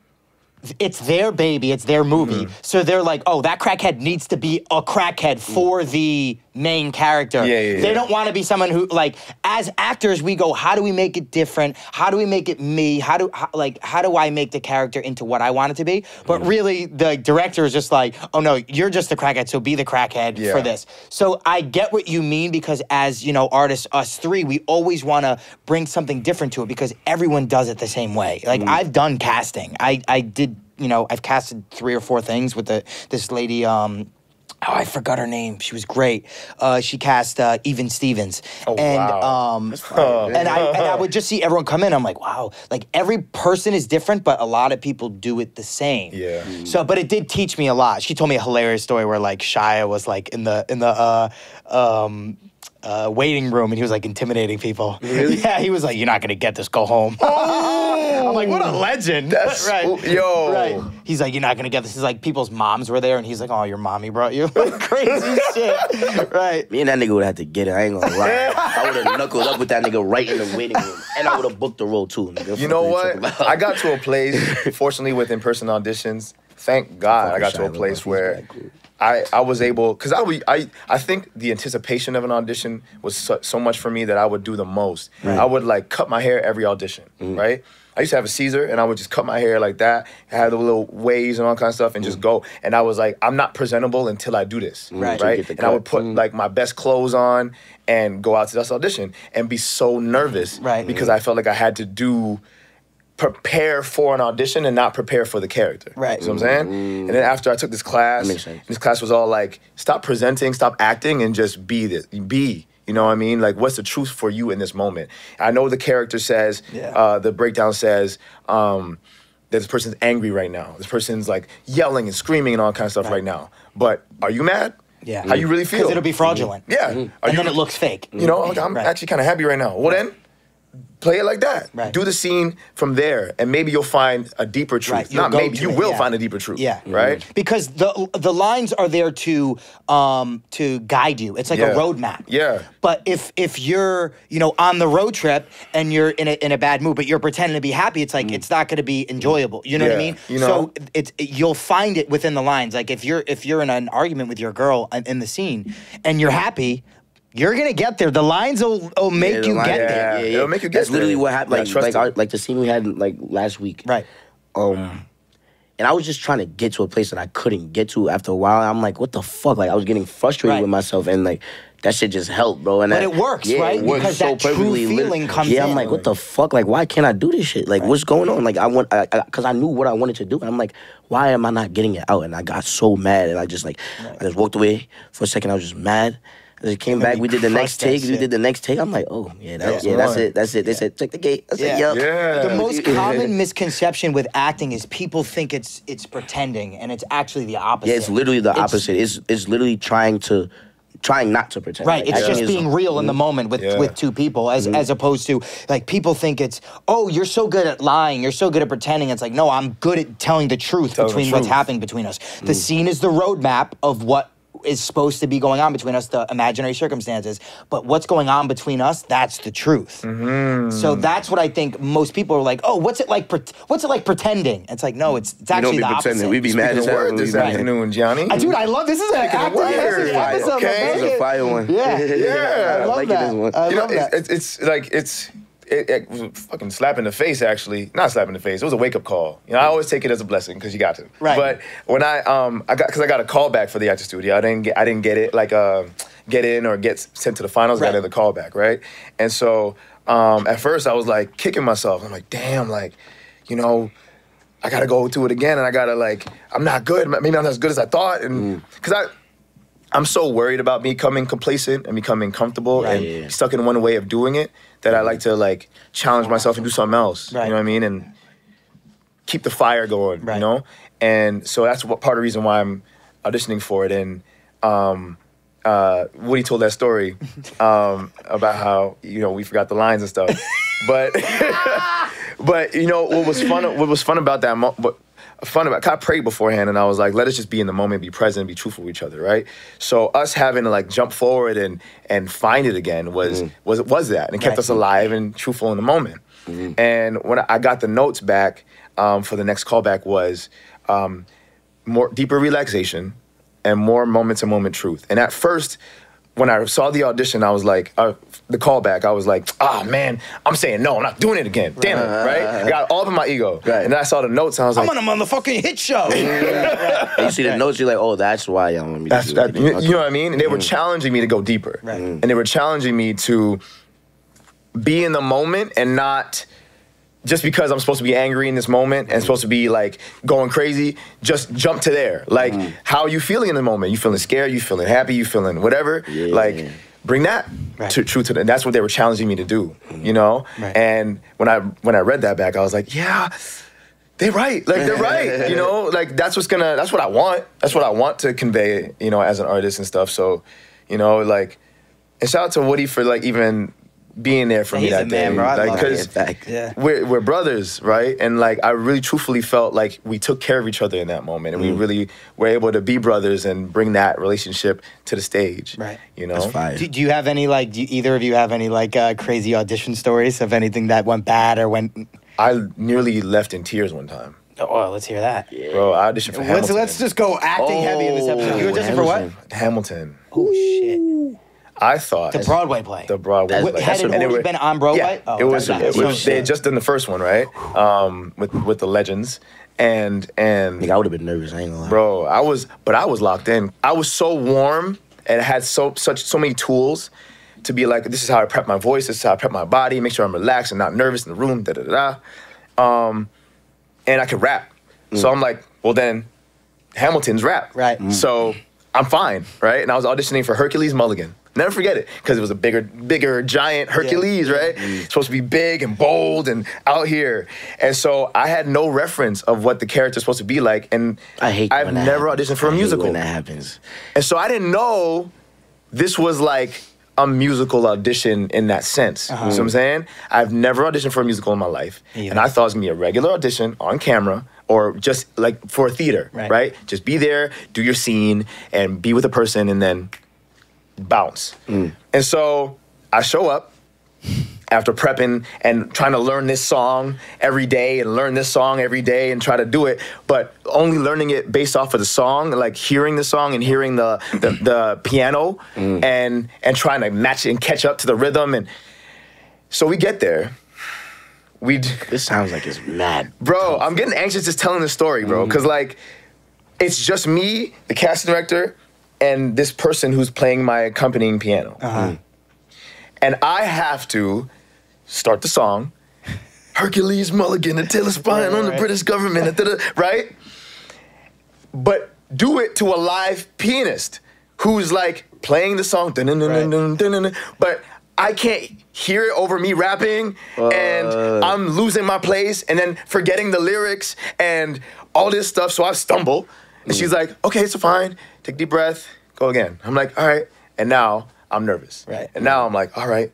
it's their baby, it's their movie. Mm-hmm. So they're like, oh, that crackhead needs to be a crackhead for the main character. Mm. Yeah, yeah, They don't want to be someone who like as actors we go, how do we make it different? How do we make it me? How do how, like how do I make the character into what I want it to be? But Mm. really the director is just like, oh no, you're just the crackhead, so be the crackhead for this. So I get what you mean because as you know, artists, us three, we always want to bring something different to it because everyone does it the same way. Like I've done casting. I I did you know I've casted three or four things with the this lady. Um, oh, I forgot her name. She was great. Uh, she cast uh, Even Stevens. Oh, and wow. um, and I and I would just see everyone come in. I'm like, wow, like every person is different, but a lot of people do it the same. Yeah. So, but it did teach me a lot. She told me a hilarious story where like Shia was like in the in the uh, um, uh, waiting room and he was like intimidating people. yeah, he was like, "You're not gonna get this. Go home." I'm like, what a legend. That's- right. yo. Right. He's like, you're not gonna get this. He's like, people's moms were there, and he's like, oh, your mommy brought you. Like, crazy shit. Right. Me and that nigga would have to get it. I ain't gonna lie. I would have knuckled up with that nigga right in the waiting room, and I would have booked the role too. Nigga. You know what? you talking about? I got to a place, fortunately, with in-person auditions. Thank God, I got to a place where back cool. I, I was able because I, would- I I think the anticipation of an audition was so, so much for me that I would do the most. I would like cut my hair every audition, Mm. right? I used to have a Caesar and I would just cut my hair like that, have the little waves and all kind of stuff, and Mm. just go. And I was like, I'm not presentable until I do this, Right. Right? the And I would put Mm. like my best clothes on and go out to this audition and be so nervous, Right. Because I felt like I had to do prepare for an audition and not prepare for the character. Right. You know what I'm saying? And then after I took this class, That makes sense. this class was all like, stop presenting, stop acting, and just be this. Be. You know what I mean? Like, what's the truth for you in this moment? I know the character says, Yeah. uh, the breakdown says, um, that this person's angry right now. This person's like yelling and screaming and all kind of stuff right, Right. now. But are you mad? Yeah. How you really feel? Because it'll be fraudulent. Yeah. Are And you, then it looks fake. you know, like, I'm Right. actually kind of happy right now. Well, then, play it like that. Right. Do the scene from there, and maybe you'll find a deeper truth. Right, you'll Not maybe, you it, will yeah. find a deeper truth. Yeah. Right? Because the the lines are there to um to guide you. It's like Yeah. a roadmap. Yeah. But if if you're you know on the road trip and you're in a in a bad mood, but you're pretending to be happy, it's like it's not going to be enjoyable. You know what I Mm. Mean? you know? So it's you'll find it within the lines. Like if you're if you're in an argument with your girl in- in the scene and you're happy. You're gonna get there. The lines will, will make Yeah, you line- get yeah. there. It'll make you get there. That's literally what happened. Like, like, our, like the scene we had like last week. Right. Um, and I was just trying to get to a place that I couldn't get to after a while. I'm like, what the fuck? Like I was getting frustrated Right. with myself, and like that shit just helped, bro. And But that- it works, yeah, right? It works Because so that true perfectly. Lit- feeling comes Yeah, I'm in. like, what the fuck? Like, why can't I do this shit? Like, what's going on? Like, I want, I, I, cause I knew what I wanted to do. And I'm like, why am I not getting it out? And I got so mad, and I just like, I just walked away for a second. I was just mad. I just came then back. We did the next that take. We did the next take. I'm like, oh yeah, that, That's yeah, that's it. That's it. They said check the gate. I said, Yeah. yep. Yeah. The most common misconception with acting is people think it's it's pretending, and it's actually the opposite. Yeah, it's literally the opposite. It's it's literally trying to trying not to pretend. Right, Like, it's just being real in the mm-hmm. moment with Yeah. with two people, as mm-hmm. as opposed to like people think it's oh you're so good at lying, you're so good at pretending. It's like no, I'm good at telling the truth Telling the between what's happening between us. The mm. scene is the roadmap of what is supposed to be going on between us, the imaginary circumstances. But what's going on between us, that's the truth. Mm-hmm. So that's what I think most people are like. Oh, what's it like? Pre- what's it like pretending? It's like no, it's it's We don't actually be the pretending. opposite. We be mad Speaking as of hell. word when we this be mad. afternoon, Gianni. Uh, Dude, I love this is an acting word. episode. Fire, Make okay? This is a fire one. Yeah, Yeah. I love like that. this one. I you know, that. it's, it's, it's like it's it, it was a fucking slap in the face. Actually, not slap in the face. It was a wake up call. You know, I always take it as a blessing because you got to. Right. But when I um I got because I got a call back for the actor studio. I didn't get I didn't get it like uh get in or get sent to the finals. I Right. got the call back right. And so um at first I was like kicking myself. I'm like damn like you know. I gotta go to it again, and I gotta like, I'm not good. Maybe I'm not as good as I thought, and because I, I'm so worried about becoming complacent and becoming comfortable Right. and Yeah. stuck in one way of doing it that I like to like challenge myself and do something else. Right. You know what I mean? And keep the fire going. Right. You know? And so that's what part of the reason why I'm auditioning for it. And um, uh, Woody told that story um, about how you know we forgot the lines and stuff, but but you know what was fun? What was fun about that? Mo- what, fun about? I prayed beforehand, and I was like, let us just be in the moment, be present, be truthful with each other, right? So us having to like jump forward and and find it again was was was that, and it kept Right. us alive and truthful in the moment. And when I got the notes back um, for the next callback was um, more deeper relaxation and more moment to moment truth. And at first, when I saw the audition, I was like, uh, the callback, I was like, ah, man, I'm saying no, I'm not doing it again. Damn it, right? I got all up in my ego. Right. And then I saw the notes and I was like, I'm on a motherfucking hit show. And you see the notes, you're like, oh, that's why y'all want me to That's do that, it. you, Okay. you know what I mean? And they were challenging me to go deeper. Right. And they were challenging me to be in the moment and not just because I'm supposed to be angry in this moment and supposed to be like going crazy, just jump to there. Like, mm-hmm. how are you feeling in the moment? You feeling scared? You feeling happy? You feeling whatever? Yeah. Like, bring that Right. to true to them. That's what they were challenging me to do. Mm-hmm. You know? Right. And when I when I read that back, I was like, yeah. they're right, like they're right, you know, like that's what's gonna, that's what I want, that's what I want to convey, you know, as an artist and stuff. So, you know, like, and shout out to Woody for like even being there for me He's that a man, day, bro. I like, love because Yeah. we're we're brothers, right? And like, I really truthfully felt like we took care of each other in that moment, and we Mm. really were able to be brothers and bring that relationship to the stage, Right. You know, That's fire. Do, do you have any like? Do either of you have any like uh, crazy audition stories of anything that went bad or went? I nearly left in tears one time, Oh, let's hear that. Yeah. bro. I auditioned for Let's Hamilton. let's just go acting heavy in this episode. You Oh, auditioned for what? Hamilton. Hamilton. Oh shit! I thought The Broadway play. the Broadway. Play. had it already were- been on Broadway? Yeah, Oh, it was. It was they had just done the first one, right? Um, with with the legends, and and Nigga, I would have been nervous. I ain't gonna lie. bro, I was, but I was locked in. I was so warm and had so such so many tools to be like, this is how I prep my voice. This is how I prep my body. Make sure I'm relaxed and not nervous in the room. Da da da. da. Um, and I could rap. So I'm like, well then, Hamilton's rap. Right. Mm. So I'm fine, right? And I was auditioning for Hercules Mulligan. Never forget it, because it was a bigger, bigger, giant Hercules, right? Mm-hmm. Supposed to be big and bold and out here. And so I had no reference of what the character's supposed to be like. And I hate. I've never happens. auditioned for a I musical. when that happens. And so I didn't know this was like a musical audition in that sense. Uh-huh. You know what I'm saying? I've never auditioned for a musical in my life. Either. And I thought it was gonna be a regular audition on camera or just like for a theater, Right. right? Just be there, do your scene, and be with a person and then bounce. Mm. And so I show up after prepping and trying to learn this song every day and learn this song every day and try to do it, but only learning it based off of the song, like hearing the song and hearing the the, the piano mm. and and trying to match it and catch up to the rhythm and so we get there. we. This sounds like it's mad. Bro, I'm getting anxious just telling the story, bro. Mm. Because, like, it's just me, the casting director, and this person who's playing my accompanying piano. Uh-huh. Hmm. And I have to start the song Hercules Mulligan and Taylor Spine on the right. British government, right? But do it to a live pianist who's like playing the song, but I can't hear it over me rapping, and uh. I'm losing my place, and then forgetting the lyrics and all this stuff. So I stumble, and hmm. she's like, "Okay, it's fine. Take a deep breath, go again." I'm like, "All right," and now I'm nervous, Right. And now I'm like, "All right."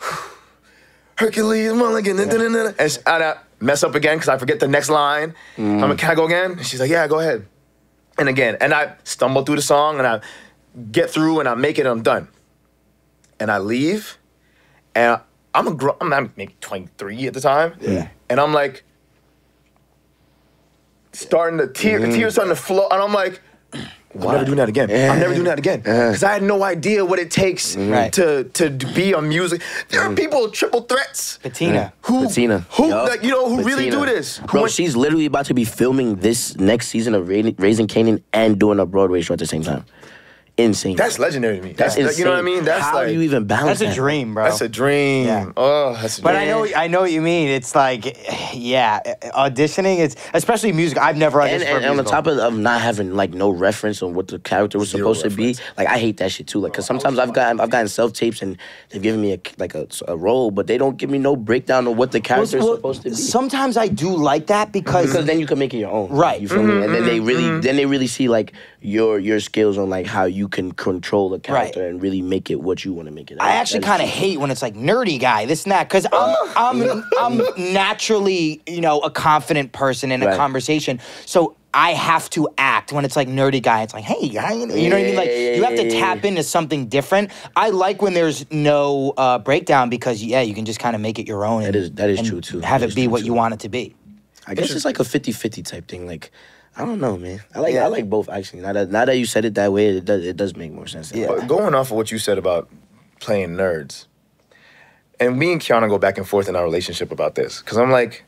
Hercules Mulligan, dun, and, and I mess up again because I forget the next line. Mm. I'm like, "Can I go again?" And she's like, "Yeah, go ahead." And again, and I stumble through the song, and I get through, and I make it, and I'm done. And I leave, and I'm a gr- I'm not maybe 23 at the time, Yeah. and I'm like starting to tear, mm. tears starting to flow, and I'm like. I'm never doing that again. I'm never doing that again. Because I had no idea what it takes mm-hmm. Right. to to be on music. There are mm. people triple threats Patina. who Patina. who Yup. like, you know who really do this. Who Bro, went- she's literally about to be filming this next season of Raising Kanan and doing a Broadway show at the same time. Insane. that's legendary to me. That's like, insane. you know what I mean. That's how like do you even balance That's a dream, bro. that's a dream. Yeah. Oh, that's a But dream. I know, I know what you mean. It's like, yeah, auditioning. It's especially music. I've never auditioned And, for a and, and on musical. top of, of not having like no reference on what the character was Zero supposed to be, like I hate that shit too. Like, cause sometimes I've gotten I've gotten self tapes and they've given me a like a, a role, but they don't give me no breakdown of what the character Well, is supposed to be. Sometimes I do like that because because then you can make it your own, Right. You feel me? And then they really, Mm-hmm. then they really see like your your skills on like how you can control a character Right. and really make it what you want to make it. I actually kind of hate when it's like nerdy guy, this and that, because I'm I'm I'm naturally you know a confident person in a conversation, so. I have to act when it's like nerdy guy. It's like, hey, guy, you know what I mean? Like, Yeah, you have to tap into something different. I like when there's no uh, breakdown because, yeah, you can just kind of make it your own. That and- is- that is and true, too. Have That it is be what too. you want it to be. I guess it's like a 50-50 type thing. Like, I don't know, man. I like Yeah. I like both actually. Now that now that you said it that way, it does it does make more sense. Yeah. But going off of what you said about playing nerds, and me and Kiana go back and forth in our relationship about this, because I'm like,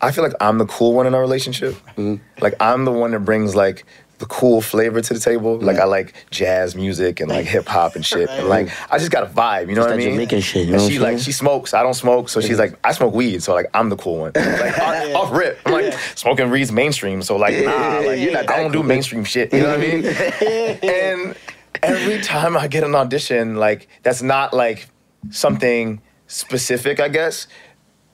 I feel like I'm the cool one in our relationship. Mm-hmm. Like I'm the one that brings like the cool flavor to the table. Like I like jazz music and like hip hop and shit. And like I just got a vibe, you know Just what I mean? Jamaican shit, you and she like she smokes, I don't smoke, so she's like I smoke weed, so like I'm the cool one. Like off, off rip, I'm like smoking weed's mainstream, so like nah, like you're not I don't do cool. mainstream shit. You know what I mean? and every time I get an audition, like that's not like something specific, I guess.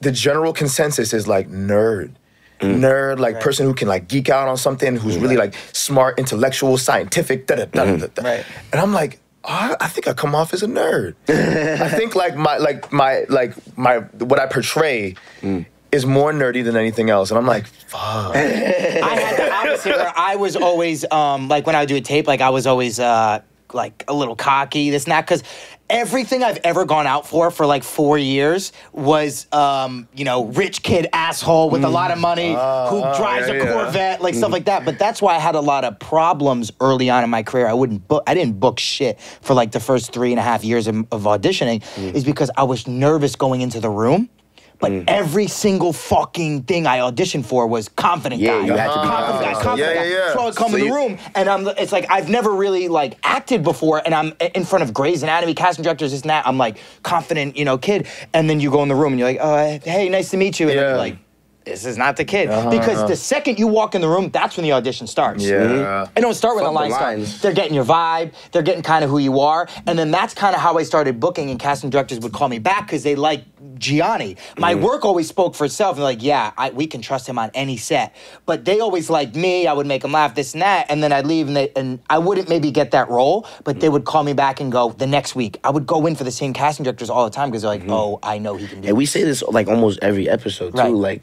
The general consensus is like nerd. Mm. Nerd, like person who can like geek out on something, who's really like smart, intellectual, scientific, da da da da da. Right. And I'm like, oh, I think I come off as a nerd. I think like my like my like my what I portray Mm. is more nerdy than anything else. And I'm like, fuck. I had the opposite where I was always um, like when I would do a tape, like I was always uh, like a little cocky, this and that, because everything I've ever gone out for for like four years was um, you know rich kid asshole with a lot of money mm. who oh, oh, drives yeah, a yeah. Corvette, like stuff mm. like that. But that's why I had a lot of problems early on in my career. I wouldn't book, I didn't book shit for like the first three and a half years of, of auditioning, mm. is because I was nervous going into the room. But mm. every single fucking thing I auditioned for was confident Yeah, guy. you had to be confident guy, confident. confident Yeah, guy. yeah, yeah. So I come So in the you- room and I'm it's like I've never really like acted before and I'm in front of Grey's Anatomy, casting directors, this and that. I'm like confident, you know, kid. And then you go in the room and you're like, oh hey, nice to meet you. And Yeah. you're like, this is not the kid. because the second you walk in the room, that's when the audition starts. Yeah. It don't start when Fuck the the lines start. lines. They're getting your vibe. They're getting kind of who you are, and then that's kind of how I started booking. And casting directors would call me back because they like Gianni. My Mm-hmm. work always spoke for itself. They're like, yeah, I, we can trust him on any set. But they always liked me. I would make them laugh, this and that, and then I'd leave, and, they, and I wouldn't maybe get that role, but Mm. they would call me back and go the next week. I would go in for the same casting directors all the time because they're like, oh, I know he can do. Mm-hmm. And we say this like almost every episode too. Right. Like,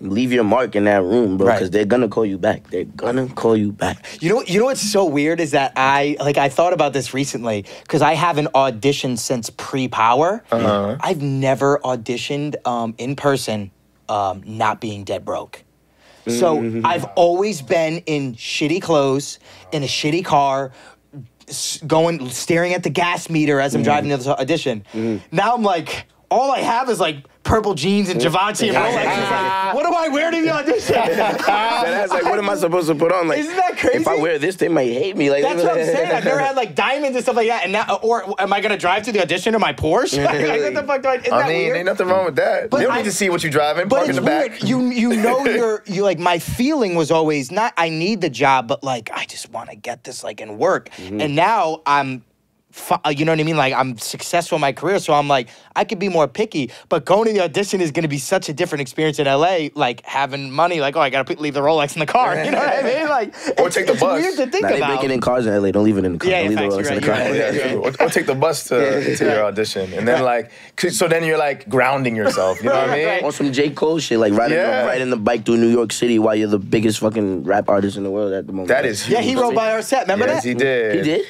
leave your mark in that room, bro, Right. because they're gonna call you back. They're gonna call you back. You know, you know what's so weird is that I like I thought about this recently because I haven't auditioned since pre-Power. Uh-huh. I've never auditioned um, in person, um, not being dead broke. So Mm-hmm. I've always been in shitty clothes, in a shitty car, going staring at the gas meter as I'm driving to the audition. Mm. Now I'm like. all I have is like purple jeans and Givenchy and Rolex. Like, what do I wear to the audition? That's like, what am I supposed to put on? Like, Isn't that crazy? If I wear this, they might hate me. Like, That's what I'm saying. I've never had like diamonds and stuff like that. And now, or am I gonna drive to the audition in my Porsche? like, what the fuck do I? Isn't I mean, weird? ain't nothing wrong with that. But they don't I- need to see what you're driving. But Park in it's the back. weird. You you know you're you like my feeling was always not I need the job, but like I just want to get this like and work. Mm-hmm. And now I'm. Fu- uh, You know what I mean? Like I'm successful in my career, so I'm like I could be more picky. But going to the audition is going to be such a different experience in LA. Like having money, like oh I gotta leave the Rolex in the car. You know what I mean? Like Or take the it's bus. Weird to think Nah, they about. breaking in cars in LA. Don't leave it in the car. Yeah, Don't in leave the fact, Rolex in the you're car. right, Yeah, or, or take the bus to, to your audition, and then like, 'cause- so then you're like grounding yourself. You know what I mean? Right. On some J. Cole shit, like riding, Yeah. the, riding the bike through New York City while you're the biggest fucking rap artist in the world at the moment. That is yeah, he huge. rode by our set. Remember Yes, that? he did. He did?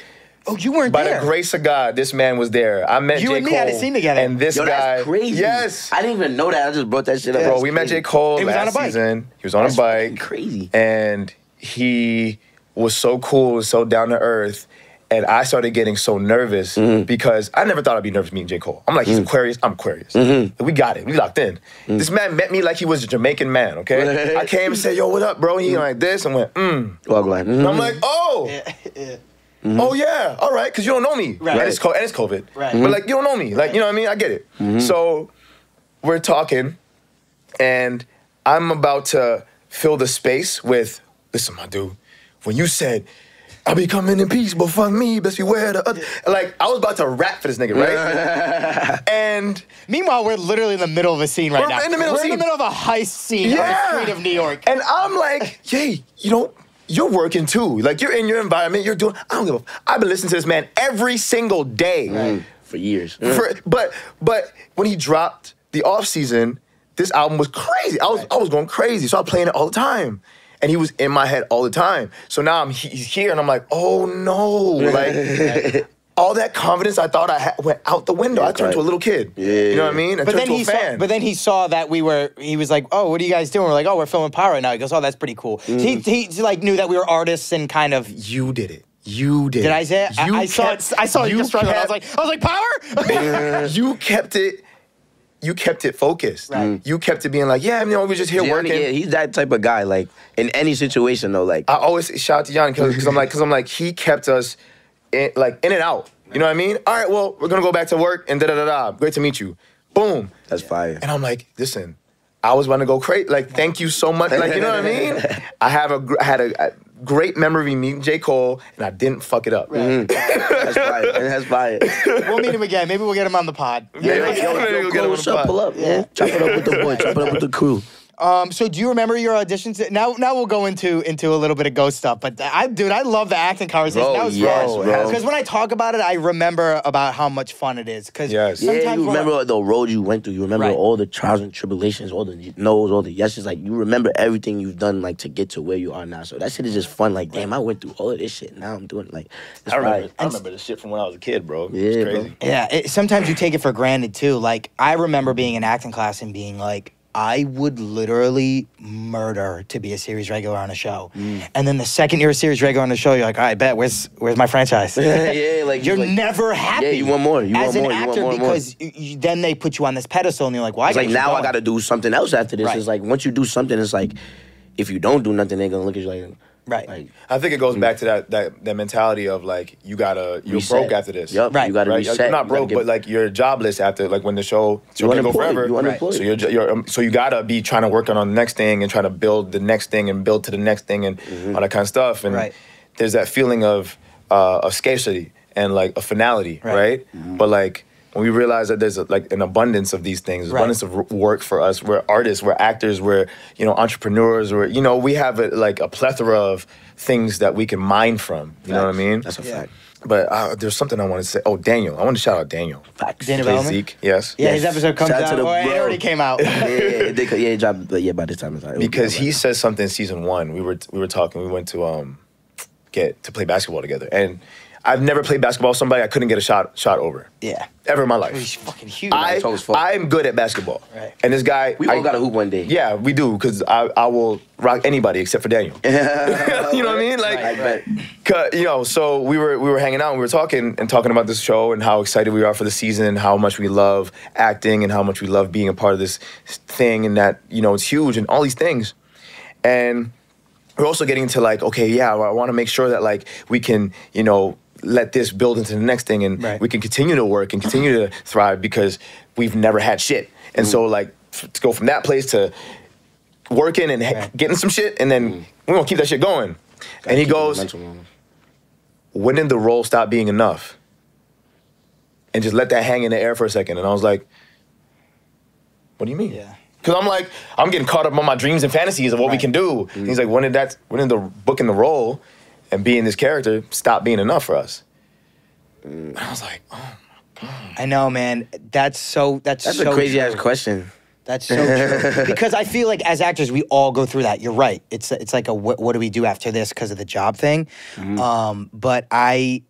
Oh, you weren't there. By there. the grace of God, this man was there. I met You J. and me had a scene together. and this Yo, guy. that's crazy. Yes, I didn't even know that. I just brought that shit up. bro. That's We met. J. Cole He was last on a bike. season. He was on That's a bike. crazy. and he was so cool, so down to earth. And I started getting so nervous Mm-hmm. because I never thought I'd be nervous meeting J. Cole. I'm like, he's Aquarius, I'm Aquarius. Mm-hmm. We got it, we locked in. This man met me like he was a Jamaican man, okay? I came and said, yo, what up, bro? And he like this and went, mm. Well, like, And I'm like, oh, Mm-hmm. oh yeah, all right, because you don't know me. Right. And it's, and it's COVID. Right. But like, you don't know me. Like, you know what I mean? I get it. Mm-hmm. So we're talking, and I'm about to fill the space with, listen, my dude, when you said, I'll be coming in peace, but fuck me, best beware the other. Like, I was about to rap for this nigga, right? and Meanwhile, we're literally in the middle of a scene right We're now. in the middle we're a in the middle of a heist scene Yeah. on the street of New York. And I'm like, yay, you know, you're working too. Like you're in your environment, you're doing. I don't give a. I've been listening to this man every single day. Mm. for years. For, but but when he dropped the off season, this album was crazy. I was I was going crazy, so I was playing it all the time. And he was in my head all the time. So now I'm he's here, and I'm like, oh no, like. All that confidence I thought I had went out the window. I turned right. into a little kid. Yeah, You know what I mean? I But turned then to he a saw. But then he saw that we were. He was like, "Oh, what are you guys doing?" We're like, "Oh, we're filming Power right now." He goes, "Oh, that's pretty cool." So he, mm. he he, like knew that we were artists and kind of. you did it. You did. Did I say it? I, You I saw kept- it. I saw you you struggle. I was like, I was like, "Power." you kept it you kept it focused. Right. Mm. You kept it being like, yeah, you know, we're just here Gianni, working. yeah, he's that type of guy. Like in any situation, though, like I always shout out to Gianni because I'm like, because I'm like, he kept us in, like in and out. You know what I mean? All right, well, we're gonna go back to work and da da da da. Great to meet you. Boom. that's fire. And I'm like, listen, I was gonna go crazy. Like, thank you so much. Like, you know what I mean? I have a, had a, a great memory meeting J Cole, and I didn't fuck it up. Mm. That's fire. That's fire. we'll meet him again. Maybe we'll get him on the pod. Yeah, Yo, yeah, yo, yeah, yo, go get Cole, him on the up? Pull up, yeah. Chop it up with the boy. Chop it up with the crew. Um, so do you remember your auditions? Now, now we'll go into into a little bit of ghost stuff. But I, dude, I love the acting conversation. Bro, that was yes, fun. bro. Because when I talk about it, I remember about how much fun it is. Because Yes. Yeah, sometimes you when I- remember the road you went through. You remember Right. all the trials and tribulations, all the no's, all the yeses. Like you remember everything you've done, like to get to where you are now. So that shit is just fun. Like damn, I went through all of this shit. Now I'm doing like. It's I remember, fire. I remember the shit from when I was a kid, bro. It was Yeah, bro. Yeah, it, sometimes you take it for granted too. Like I remember being in acting class and being like, I would literally murder to be a series regular on a show. Mm. And then the second you're a series regular on the show, you're like, all right, bet where's where's my franchise? yeah, like You're like, never happy. Yeah, you want more. You as want an more. You want actor more and more. because you, then they put you on this pedestal and you're like, why? It's like now I got to do something else after this. Right. It's like once you do something, it's like if you don't do nothing, they're gonna look at you like, Right. like I think it goes back to that that that mentality of like you gotta you're reset. broke after this. Yup, Right. you got to Right, reset. you're not broke, get- but like you're jobless after like when the show show You can go forever. you unemployed. So you're, you're um, so you gotta be trying to work on, on the next thing and trying to build the next thing and build to the next thing and Mm-hmm. all that kind of stuff. And Right. there's that feeling of uh, of scarcity and like a finality, Right. right? Mm-hmm. But like when we realize that there's a, like an abundance of these things, Right. abundance of work for us. We're artists, we're actors, we're you know entrepreneurs, we're you know we have a, like a plethora of things that we can mine from. You know what I mean? That's a Yeah. fact. But uh, there's something I want to say. Oh, Daniel. I want to shout out Daniel. Facts. Daniel Play Bellomy? Zeke. Yes. Yeah, his episode comes Shout out out. to the oh, it already came out. yeah, yeah, they, yeah, it dropped, but yeah, by this time it's out. It Because he by says something in season one. We were we were talking. We went to um, get to play basketball together. And I've never played basketball with somebody I couldn't get a shot shot over. Yeah. Ever in my life. He's fucking huge. I, tall as fuck. I'm good at basketball. Right. And this guy We I, all got a hoop one day. Yeah, we do, because I, I will rock anybody except for Daniel. you know what I mean? Like I. Cause, you know, so we were we were hanging out and we were talking and talking about this show and how excited we are for the season and how much we love acting and how much we love being a part of this thing and that you know it's huge and all these things, and we're also getting to like okay yeah I want to make sure that like we can you know let this build into the next thing and Right. we can continue to work and continue to thrive because we've never had shit and so mm. like f- to go from that place to working and ha- Right. getting some shit and then we're gonna keep that shit going and he goes when did the role stop being enough? And just let that hang in the air for a second. And I was like, what do you mean? Yeah. Because I'm like, I'm getting caught up on my dreams and fantasies of what we can do. And he's like, when did that, when did the book and the role and being this character stop being enough for us? And I was like, oh, my god. I know, man. That's so. That's That's so a crazy true. ass question. That's so true. because I feel like as actors, we all go through that. You're right. It's it's like a what, what do we do after this because of the job thing. Mm-hmm. Um, but I,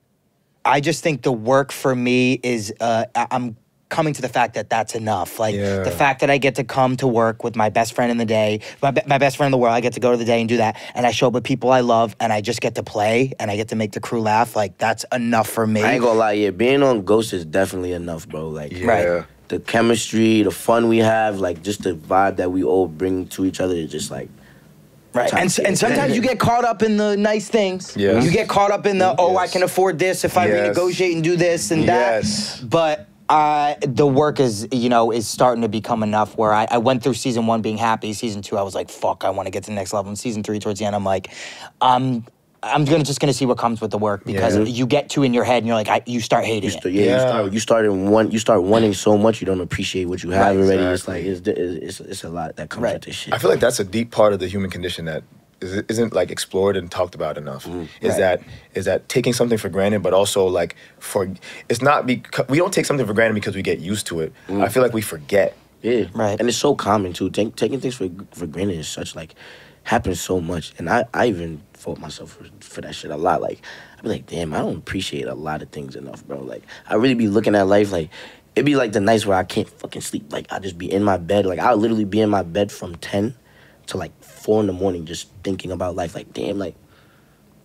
I just think the work for me is uh, I'm coming to the fact that that's enough. Like Yeah. the fact that I get to come to work with my best friend in the day, my, be- my best friend in the world. I get to go to the day and do that, and I show up with people I love, and I just get to play, and I get to make the crew laugh. Like that's enough for me. I ain't gonna lie, yeah, being on Ghost is definitely enough, bro. Like, yeah. Right. the chemistry, the fun we have, like just the vibe that we all bring to each other is just like Right. And, and sometimes you get caught up in the nice things. Yes. You get caught up in the, oh, I can afford this if I Yes. renegotiate and do this and that. Yes. But uh, the work is, you know, is starting to become enough where I, I went through season one being happy. Season two, I was like, fuck, I want to get to the next level. And season three, towards the end, I'm like, um, I'm gonna just gonna see what comes with the work because Yeah. you get to in your head and you're like, I, you start hating you it. st- yeah, Yeah. You, start, you start in one, you start wanting so much you don't appreciate what you have Right, already. It's like it's, it's it's a lot that comes Right. with this shit. I feel like that's a deep part of the human condition that is, isn't like explored and talked about enough. Mm. Is Right. that is that taking something for granted, but also like for it's not because we don't take something for granted because we get used to it. Mm. I feel like we forget. Yeah, Right. And it's so common too. Take, taking things for for granted is such like happens so much, and I I even fault myself for, for that shit a lot. Like i'd be like, damn, I don't appreciate a lot of things enough, bro. Like I really be looking at life like. It'd be like the nights where I can't fucking sleep. Like I just be in my bed. Like I'll literally be in my bed from ten to like four in the morning, just thinking about life. Like damn, like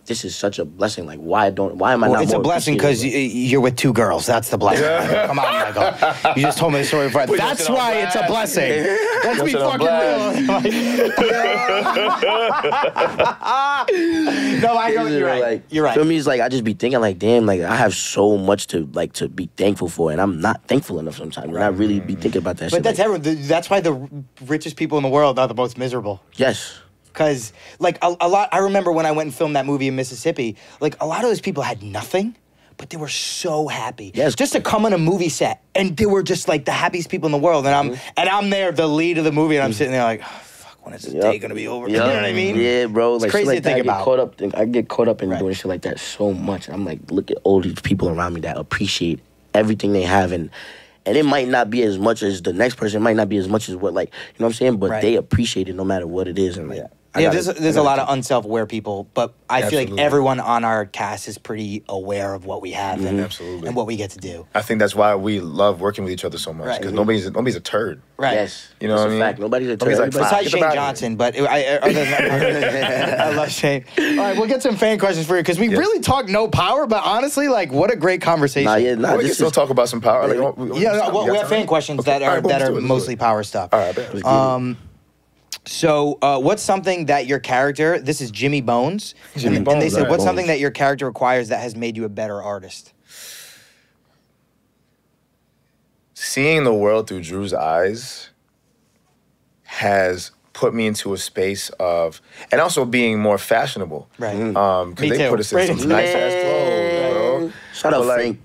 this is such a blessing. Like why don't why am I Well, not it's a blessing because you're with two girls. That's the blessing. Come on, Michael. You just told me the story before. Put That's why it's a blessing. Let's be fucking on real. no, I know you're right. Like, you're right. Feel me? It's like I just be thinking like, damn, like I have so much to like to be thankful for, and I'm not thankful enough sometimes. And I really be thinking about that. But shit, that's like, everyone. That's why the richest people in the world are the most miserable. yes. Because, like, a, a lot, I remember when I went and filmed that movie in Mississippi, like, a lot of those people had nothing, but they were so happy. Yes. Just to come on a movie set, and they were just, like, the happiest people in the world. And I'm, mm-hmm. and I'm there, the lead of the movie, and I'm mm-hmm. sitting there, like, oh, fuck, when is this Yup. day gonna be over? Yup. You know what I mean? Yeah, bro. It's like, crazy like to think that, I about. Get caught up. I get caught up in Right. doing shit like that so much. I'm like, look at all these people around me that appreciate everything they have, and and it might not be as much as the next person. It might not be as much as what like you know what I'm saying, but Right. they appreciate it no matter what it is. And like, I yeah, gotta- there's, I there's a gotta lot of unself-aware people, but I feel like everyone on our cast is pretty aware of what we have and, Absolutely. and what we get to do. I think that's why we love working with each other so much Right. because nobody's nobody's a turd. Right. Yes, You know That's what I a mean? Fact. Nobody's a Nobody's turd. like, Everybody- Besides Shane the bag." Johnson, but I, I, other than, I love Shane. All right, we'll get some fan questions for you because we Yes. really talk no power, but honestly, like, what a great conversation. Nah, yeah, nah. we can this still is, talk about some power. Like, Yeah, we- we- Yeah, no, well, got we have fan questions Okay. that are right, that are do it, let's do mostly power stuff. All right. Um, so, uh, what's something that your character? This is Jimmy Bones. Jimmy and, and they said, right. what's something that your character requires that has made you a better artist? seeing the world through Dru's eyes has put me into a space of, and also being more fashionable. Right. Um, because Me they too. put us in some nice ass clothes, bro. Shout out But, like, Frank.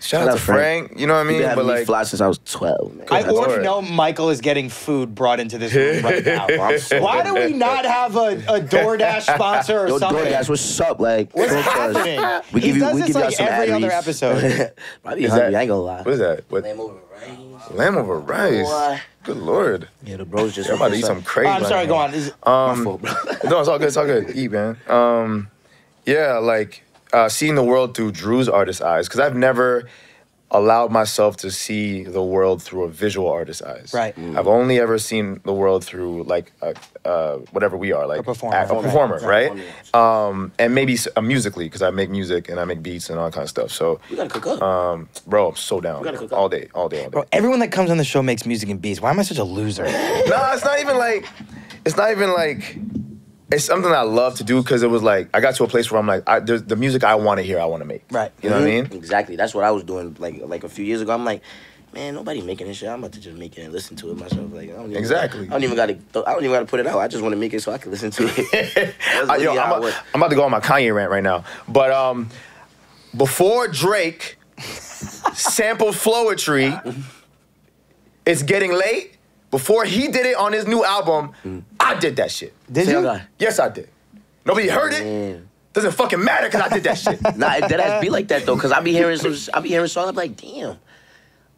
Shout out to Frank. You know what I You've mean? been having But me like, fly since I was 12, man. I already know Michael is getting food brought into this room right now. I'm so Why do we not have a, a DoorDash sponsor or Yo, something? DoorDash, what's up? Like, What's talk to us. happening? We He give you, does we this give y'all like some every ad other episode. Probably Is hungry. that- I ain't gonna lie. what is that? What? Lamb over rice. Lamb over rice. Boy. Good lord. Yeah, the bros just. I'm about to eat some crazy. Oh, I'm sorry, go now. on. Is- Um, fault, bro. no, it's all good. It's all good. Eat, man. Um, Yeah, like uh, seeing the world through Dru's artist eyes, because I've never allowed myself to see the world through a visual artist's eyes. Right. I've only ever seen the world through like a, uh, whatever we are, like a performer. a, a performer, Right. right? Um, and maybe uh, musically, because I make music and I make beats and all that kind of stuff. So, We gotta cook up. um, bro, I'm so down We gotta cook up. all day, all day, all day. Bro, everyone that comes on the show makes music and beats. Why am I such a loser? No, it's not even like it's not even like it's something I love to do because it was like I got to a place where I'm like I, the music I want to hear, I want to make. Right. You know what I Mhm. mean? Exactly. That's what I was doing like like a few years ago. I'm like, man, nobody making this shit. I'm about to just make it and listen to it myself. Like I don't even, Exactly. I don't even gotta. I don't even gotta put it out. I just want to make it so I can listen to it. Uh, yo, I'm, about, I'm about to go on my Kanye rant right now, but um, before Drake sampled Flowetry, it's getting late. Before he did it on his new album, I did that shit. Did you? Yes, I did. Nobody heard it. Man. Doesn't fucking matter because I did that shit. Nah, it ass be like that though, cause I be hearing some, I be hearing songs. I'm like, damn,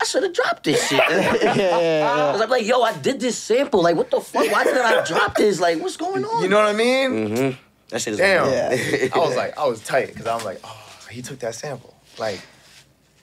I should have dropped this shit. Cause I'm like, yo, I did this sample. Like, what the fuck? Why didn't I drop this? Like, what's going on? You know what I mean? Mm-hmm. that shit is Damn. Yeah. I was like, I was tight because I'm like, oh, he took that sample. Like,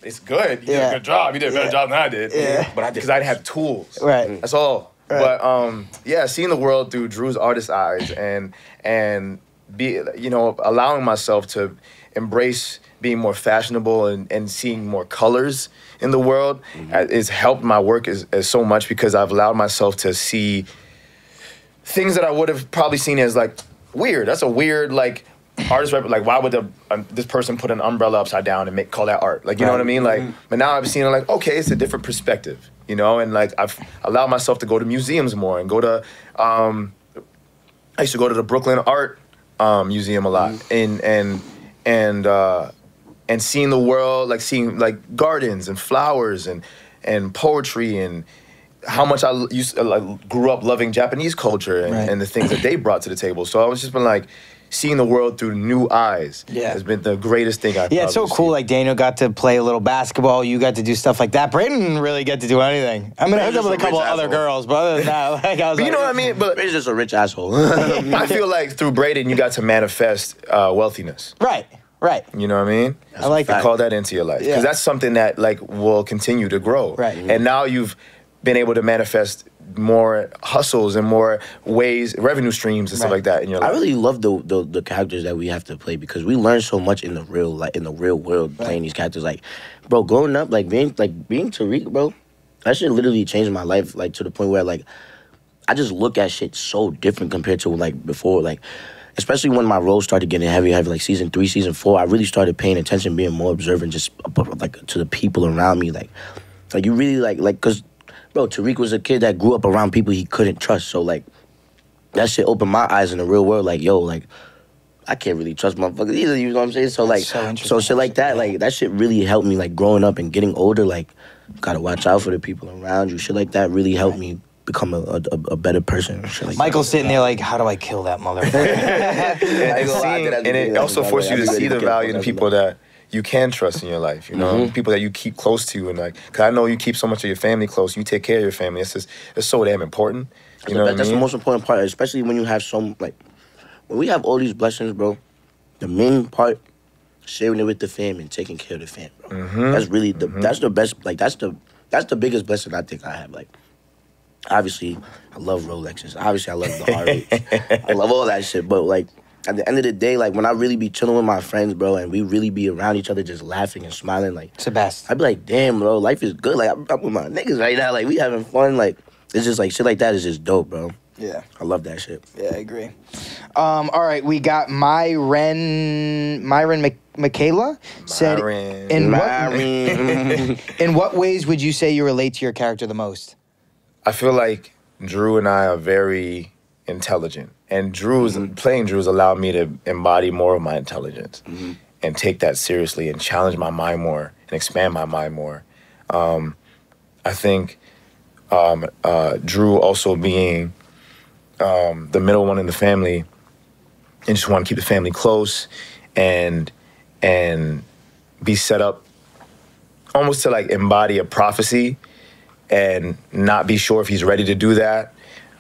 it's good. You did Yeah. a good job. You did a better Yeah. job than I did. Yeah. But I because I didn't have tools. Right. That's all. Right. But um, yeah, seeing the world through Dru's artist eyes and and be you know allowing myself to embrace being more fashionable and, and seeing more colors in the world uh, has helped my work as, as so much because I've allowed myself to see things that I would have probably seen as like weird. That's a weird like artist rep. Like why would the, um, this person put an umbrella upside down and make call that art? Like you know what I mean? Like but now I've seen it like okay, it's a different perspective. You know, and like I've allowed myself to go to museums more and go to. Um, I used to go to the Brooklyn Art um, Museum a lot and and and uh, and seeing the world like seeing like gardens and flowers and and poetry and how much I used uh, like, grew up loving Japanese culture and, Right. and the things that they brought to the table. So I was just been like seeing the world through new eyes. Yeah. has been the greatest thing I've Yeah, it's so probably cool. seen. Like Daniel got to play a little basketball. You got to do stuff like that. Brayden didn't really get to do anything. I mean, I hooked up with a a couple other asshole. girls, but other than that, like I was but you know what I mean. But He's just a rich asshole. I feel like through Brayden, you got to manifest uh, wealthiness. Right, right. You know what I mean? I like fact. that. call that into your life because Yeah. that's something that like will continue to grow Right. and now you've been able to manifest more hustles and more ways revenue streams and stuff like that in your life. I really love the, the the characters that we have to play because we learn so much in the real like in the real world playing these characters. Like, bro, growing up, like being like being Tariq, bro, that shit literally changed my life. Like to the point where like I just look at shit so different compared to like before. Like, especially when my roles started getting heavy, heavy. Like season three, season four, I really started paying attention, being more observant, just like to the people around me. Like, like you really like like because, bro, Tariq was a kid that grew up around people he couldn't trust. So like that shit opened my eyes in the real world. Like, yo, like I can't really trust motherfuckers either. You know what I'm saying? So like, so so, shit like that, like that shit really helped me. Like growing up and getting older, like gotta watch out for the people around you. Shit like that really helped me become a, a, a better person. Shit like Michael's sitting there like, how do I kill that motherfucker? and, and, go, seeing- and it also Like, forces you to see the value in people about- that you can trust in your life you know Mm-hmm. people that you keep close to you, and like because i know you keep so much of your family close you take care of your family it's just it's so damn important you know That- what that's I mean? the most important part, especially when you have some like when we have all these blessings, bro. The main part, sharing it with the fam and taking care of the fam, bro. Mm-hmm. That's really the that's the best. Like that's the that's the biggest blessing I think I have. Like, obviously, I love Rolexes. Obviously, I love the R8. I love all that shit. But like at the end of the day, like when I really be chilling with my friends, bro, and we really be around each other, just laughing and smiling, like it's the best. I'd be like, damn, bro, life is good. Like I'm, I'm with my niggas right now. Like we having fun. Like it's just like shit like that is just dope, bro. Yeah. I love that shit. Yeah, I agree. Um, all right, we got Myren Myron Mc, Michaela said Myron. in what in what ways would you say you relate to your character the most? I feel like Dru and I are very intelligent, and Dru's playing Dru's allowed me to embody more of my intelligence and take that seriously and challenge my mind more and expand my mind more. Um, I think um, uh, Dru also being um, the middle one in the family and just want to keep the family close and and be set up almost to like embody a prophecy and not be sure if he's ready to do that.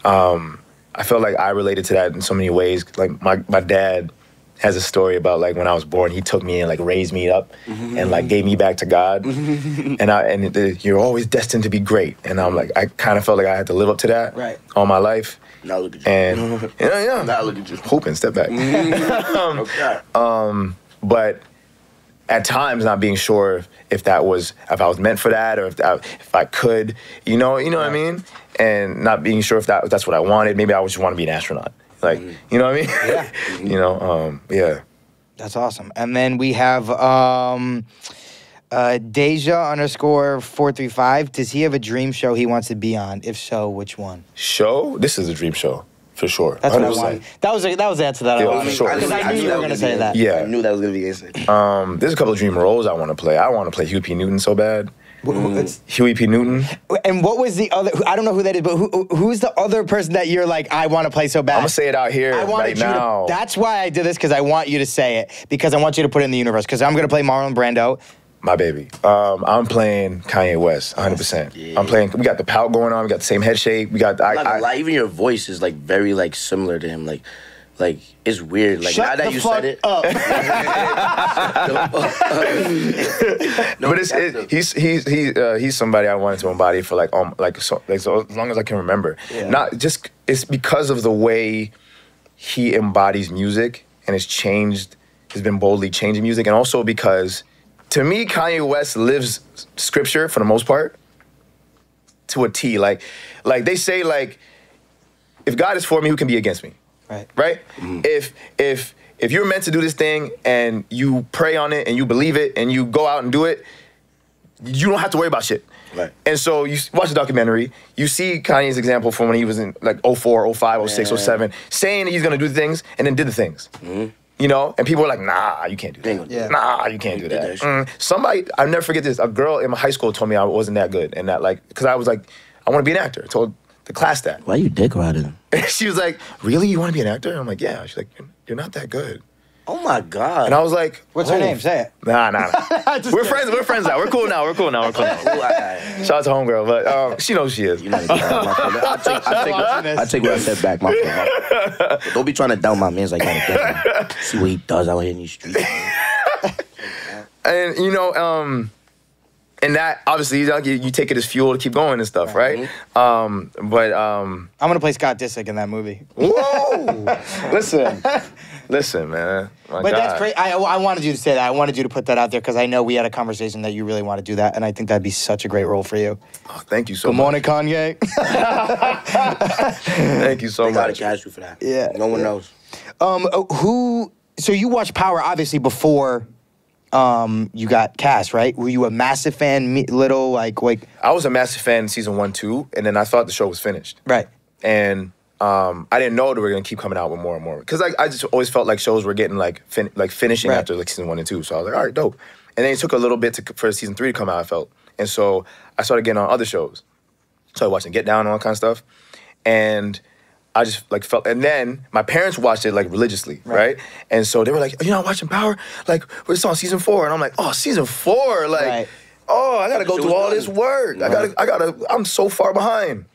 Um, I felt like I related to that in so many ways. Like my, my dad has a story about like when I was born, he took me and like raised me up and like gave me back to God. and I and it, you're always destined to be great. And I'm like, I kind of felt like I had to live up to that Right. all my life. Now look at you. And yeah, yeah. Now look at you. Hooping, step back. Mm-hmm. Okay. Um, but at times not being sure if, if that was if I was meant for that or if that, if I could, you know, you know what I mean, and not being sure if that if that's what I wanted. Maybe I just want to be an astronaut, like you know what I mean? Yeah. you know, um, yeah. That's awesome. And then we have um, uh, Deja underscore four three five. Does he have a dream show he wants to be on? If so, which one? Show. This is a dream show for sure. That's what I wanted. That was a, that was the answer that I wanted. for sure. Because I knew you were gonna say that. Yeah. I knew that was gonna be the answer. Um, there's a couple of dream roles I want to play. I want to play Huey P. Newton so bad. Wh- wh- it's- Huey P. Newton. And what was the other? I don't know who that is, but who, who's the other person that you're like? I want to play so bad. I'm gonna say it out here I wanted right you now. to. That's why I did this because I want you to say it because I want you to put it in the universe because I'm gonna play Marlon Brando. My baby. Um, I'm playing Kanye West, 100. percent Yeah. I'm playing. We got the pout going on. We got the same head shape. We got. I, I'm not gonna I, even your voice is like very like similar to him. Like, like it's weird. Like Shut now that the you fuck said it, up. No, but it's, it, he's he's he's uh, he's somebody I wanted to embody for like um like so like so as long as I can remember. Yeah. Not just it's because of the way he embodies music and has changed has been boldly changing music and also because to me Kanye West lives scripture for the most part to a T. Like like they say like if God is for me, who can be against me? Right. right? If if if you're meant to do this thing and you pray on it and you believe it and you go out and do it, you don't have to worry about shit. Right. And so you watch the documentary, you see Kanye's example from when he was in like 04, 05, 06, Yeah. 07, saying that he's gonna do things and then did the things. You know, and people were like, "Nah, you can't do that. ain't Nah, you can't do that." that. Mm. Somebody, I'll never forget this. A girl in my high school told me I wasn't that good, and that like, because I was like, I want to be an actor. I told the class that. why you dick riding him? she was like, "Really? You want to be an actor?" I'm like, "Yeah." She's like, "You're- "You're not that good." Oh my god! And I was like, What's her "Oh, name? Say it. Nah, nah. nah. We're kidding. friends. We're friends now. We're cool now. We're cool now. We're cool now. Ooh, I- I- Shout out to homegirl, but um, she knows she is. You're not a good guy, my friend. I take, I take, I take what I said back, my friend. But Don't be trying to down my man's like that. again. See what he does out here in these streets. And you know, um, and that obviously you, you take it as fuel to keep going and stuff, right? Um, but um, I'm gonna play Scott Disick in that movie. whoa, listen, listen, man. My But God. that's great. I, I wanted you to say that. I wanted you to put that out there because I know we had a conversation that you really want to do that, and I think that'd be such a great role for you. Oh, thank you so Good much. morning, Kanye. Thank you so They gotta much. cash you for that. Yeah. No one knows. um, uh, who? So you watched Power obviously before, um, you got cast, right? Were you a massive fan? Me, little, like, like, I was a massive fan in season one, two, and then I thought the show was finished. right? and um, I didn't know they were gonna keep coming out with more and more because like I just always felt like shows were getting like fin- like finishing Right. after like season one and two. So I was like, all right, dope. And then it took a little bit to, for season three to come out. I felt, and so I started getting on other shows. Started watching Get Down and all kind of stuff, and I just like felt. And then my parents watched it like religiously, right? And so they were like, "You're not watching Power? Like we're just on season four. And I'm like, "Oh, season four? Like, Right. oh, I gotta go through all done. this work. I gotta, I gotta. I'm so far behind."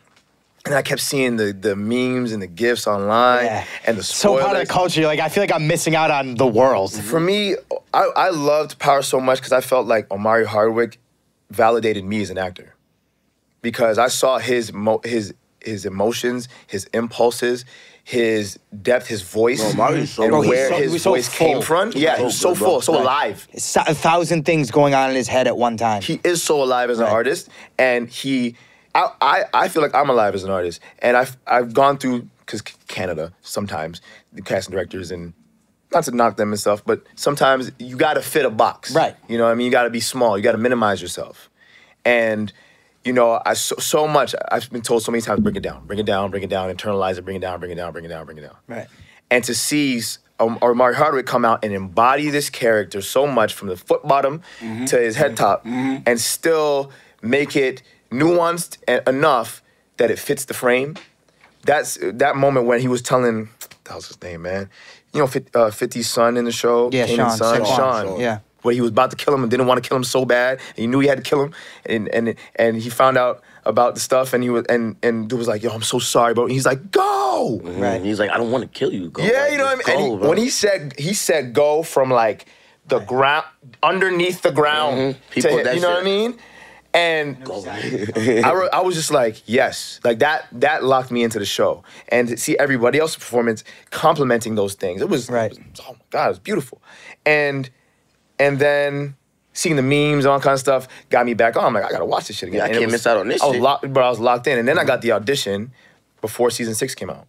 And I kept seeing the the memes and the gifs online Yeah. and the So spoilers. part of the culture. Like, I feel like I'm missing out on the world. Mm-hmm. For me, I, I loved Power so much because I felt like Omari Hardwick validated me as an actor because I saw his mo- his his emotions, his impulses, his depth, his voice, Bro, Omari's so and good. where He's so- his he's so voice came full. from. Yeah, he was so good, bro. full, so Right. alive. It's a thousand things going on in his head at one time. he is so alive as an artist, and he, I, I, I feel like I'm alive as an artist, and I've I've gone through because Canada sometimes the casting directors and not to knock them and stuff, but sometimes you got to fit a box, Right. You know, what I mean, you got to be small, you got to minimize yourself, and you know, I so, so much I've been told so many times, bring it down, bring it down, bring it down, internalize it, bring it down, bring it down, bring it down, bring it down, Right. and to see um, Omari Hardwick come out and embody this character so much from the foot bottom to his head top, and still make it nuanced and enough that it fits the frame. That's that moment when he was telling, that was his name, man. You know, Fif- uh, 50's son in the show, Yeah, Kanan's Sean, son, Saquon. Sean. Yeah. Where he was about to kill him and didn't want to kill him so bad, and he knew he had to kill him, and and and he found out about the stuff, and he was and and dude was like, "Yo, I'm so sorry, bro." And he's like, "Go." Right. He's like, I don't want to kill you. Go. Yeah, Like, you know what I just mean. And go, he- when he said he said go from like the ground underneath the ground, Mhm. He to that you know what I mean. And I, re- I was just like, yes, like that. That locked me into the show, and to see everybody else's performance complimenting those things, it was, Right. it was- oh my god, it was beautiful. And and then seeing the memes and all kind of stuff got me back on. I'm like, I gotta watch this shit again. Yeah, I And can't miss out on this I was locked, bro. I was locked in, and then I got the audition before season six came out,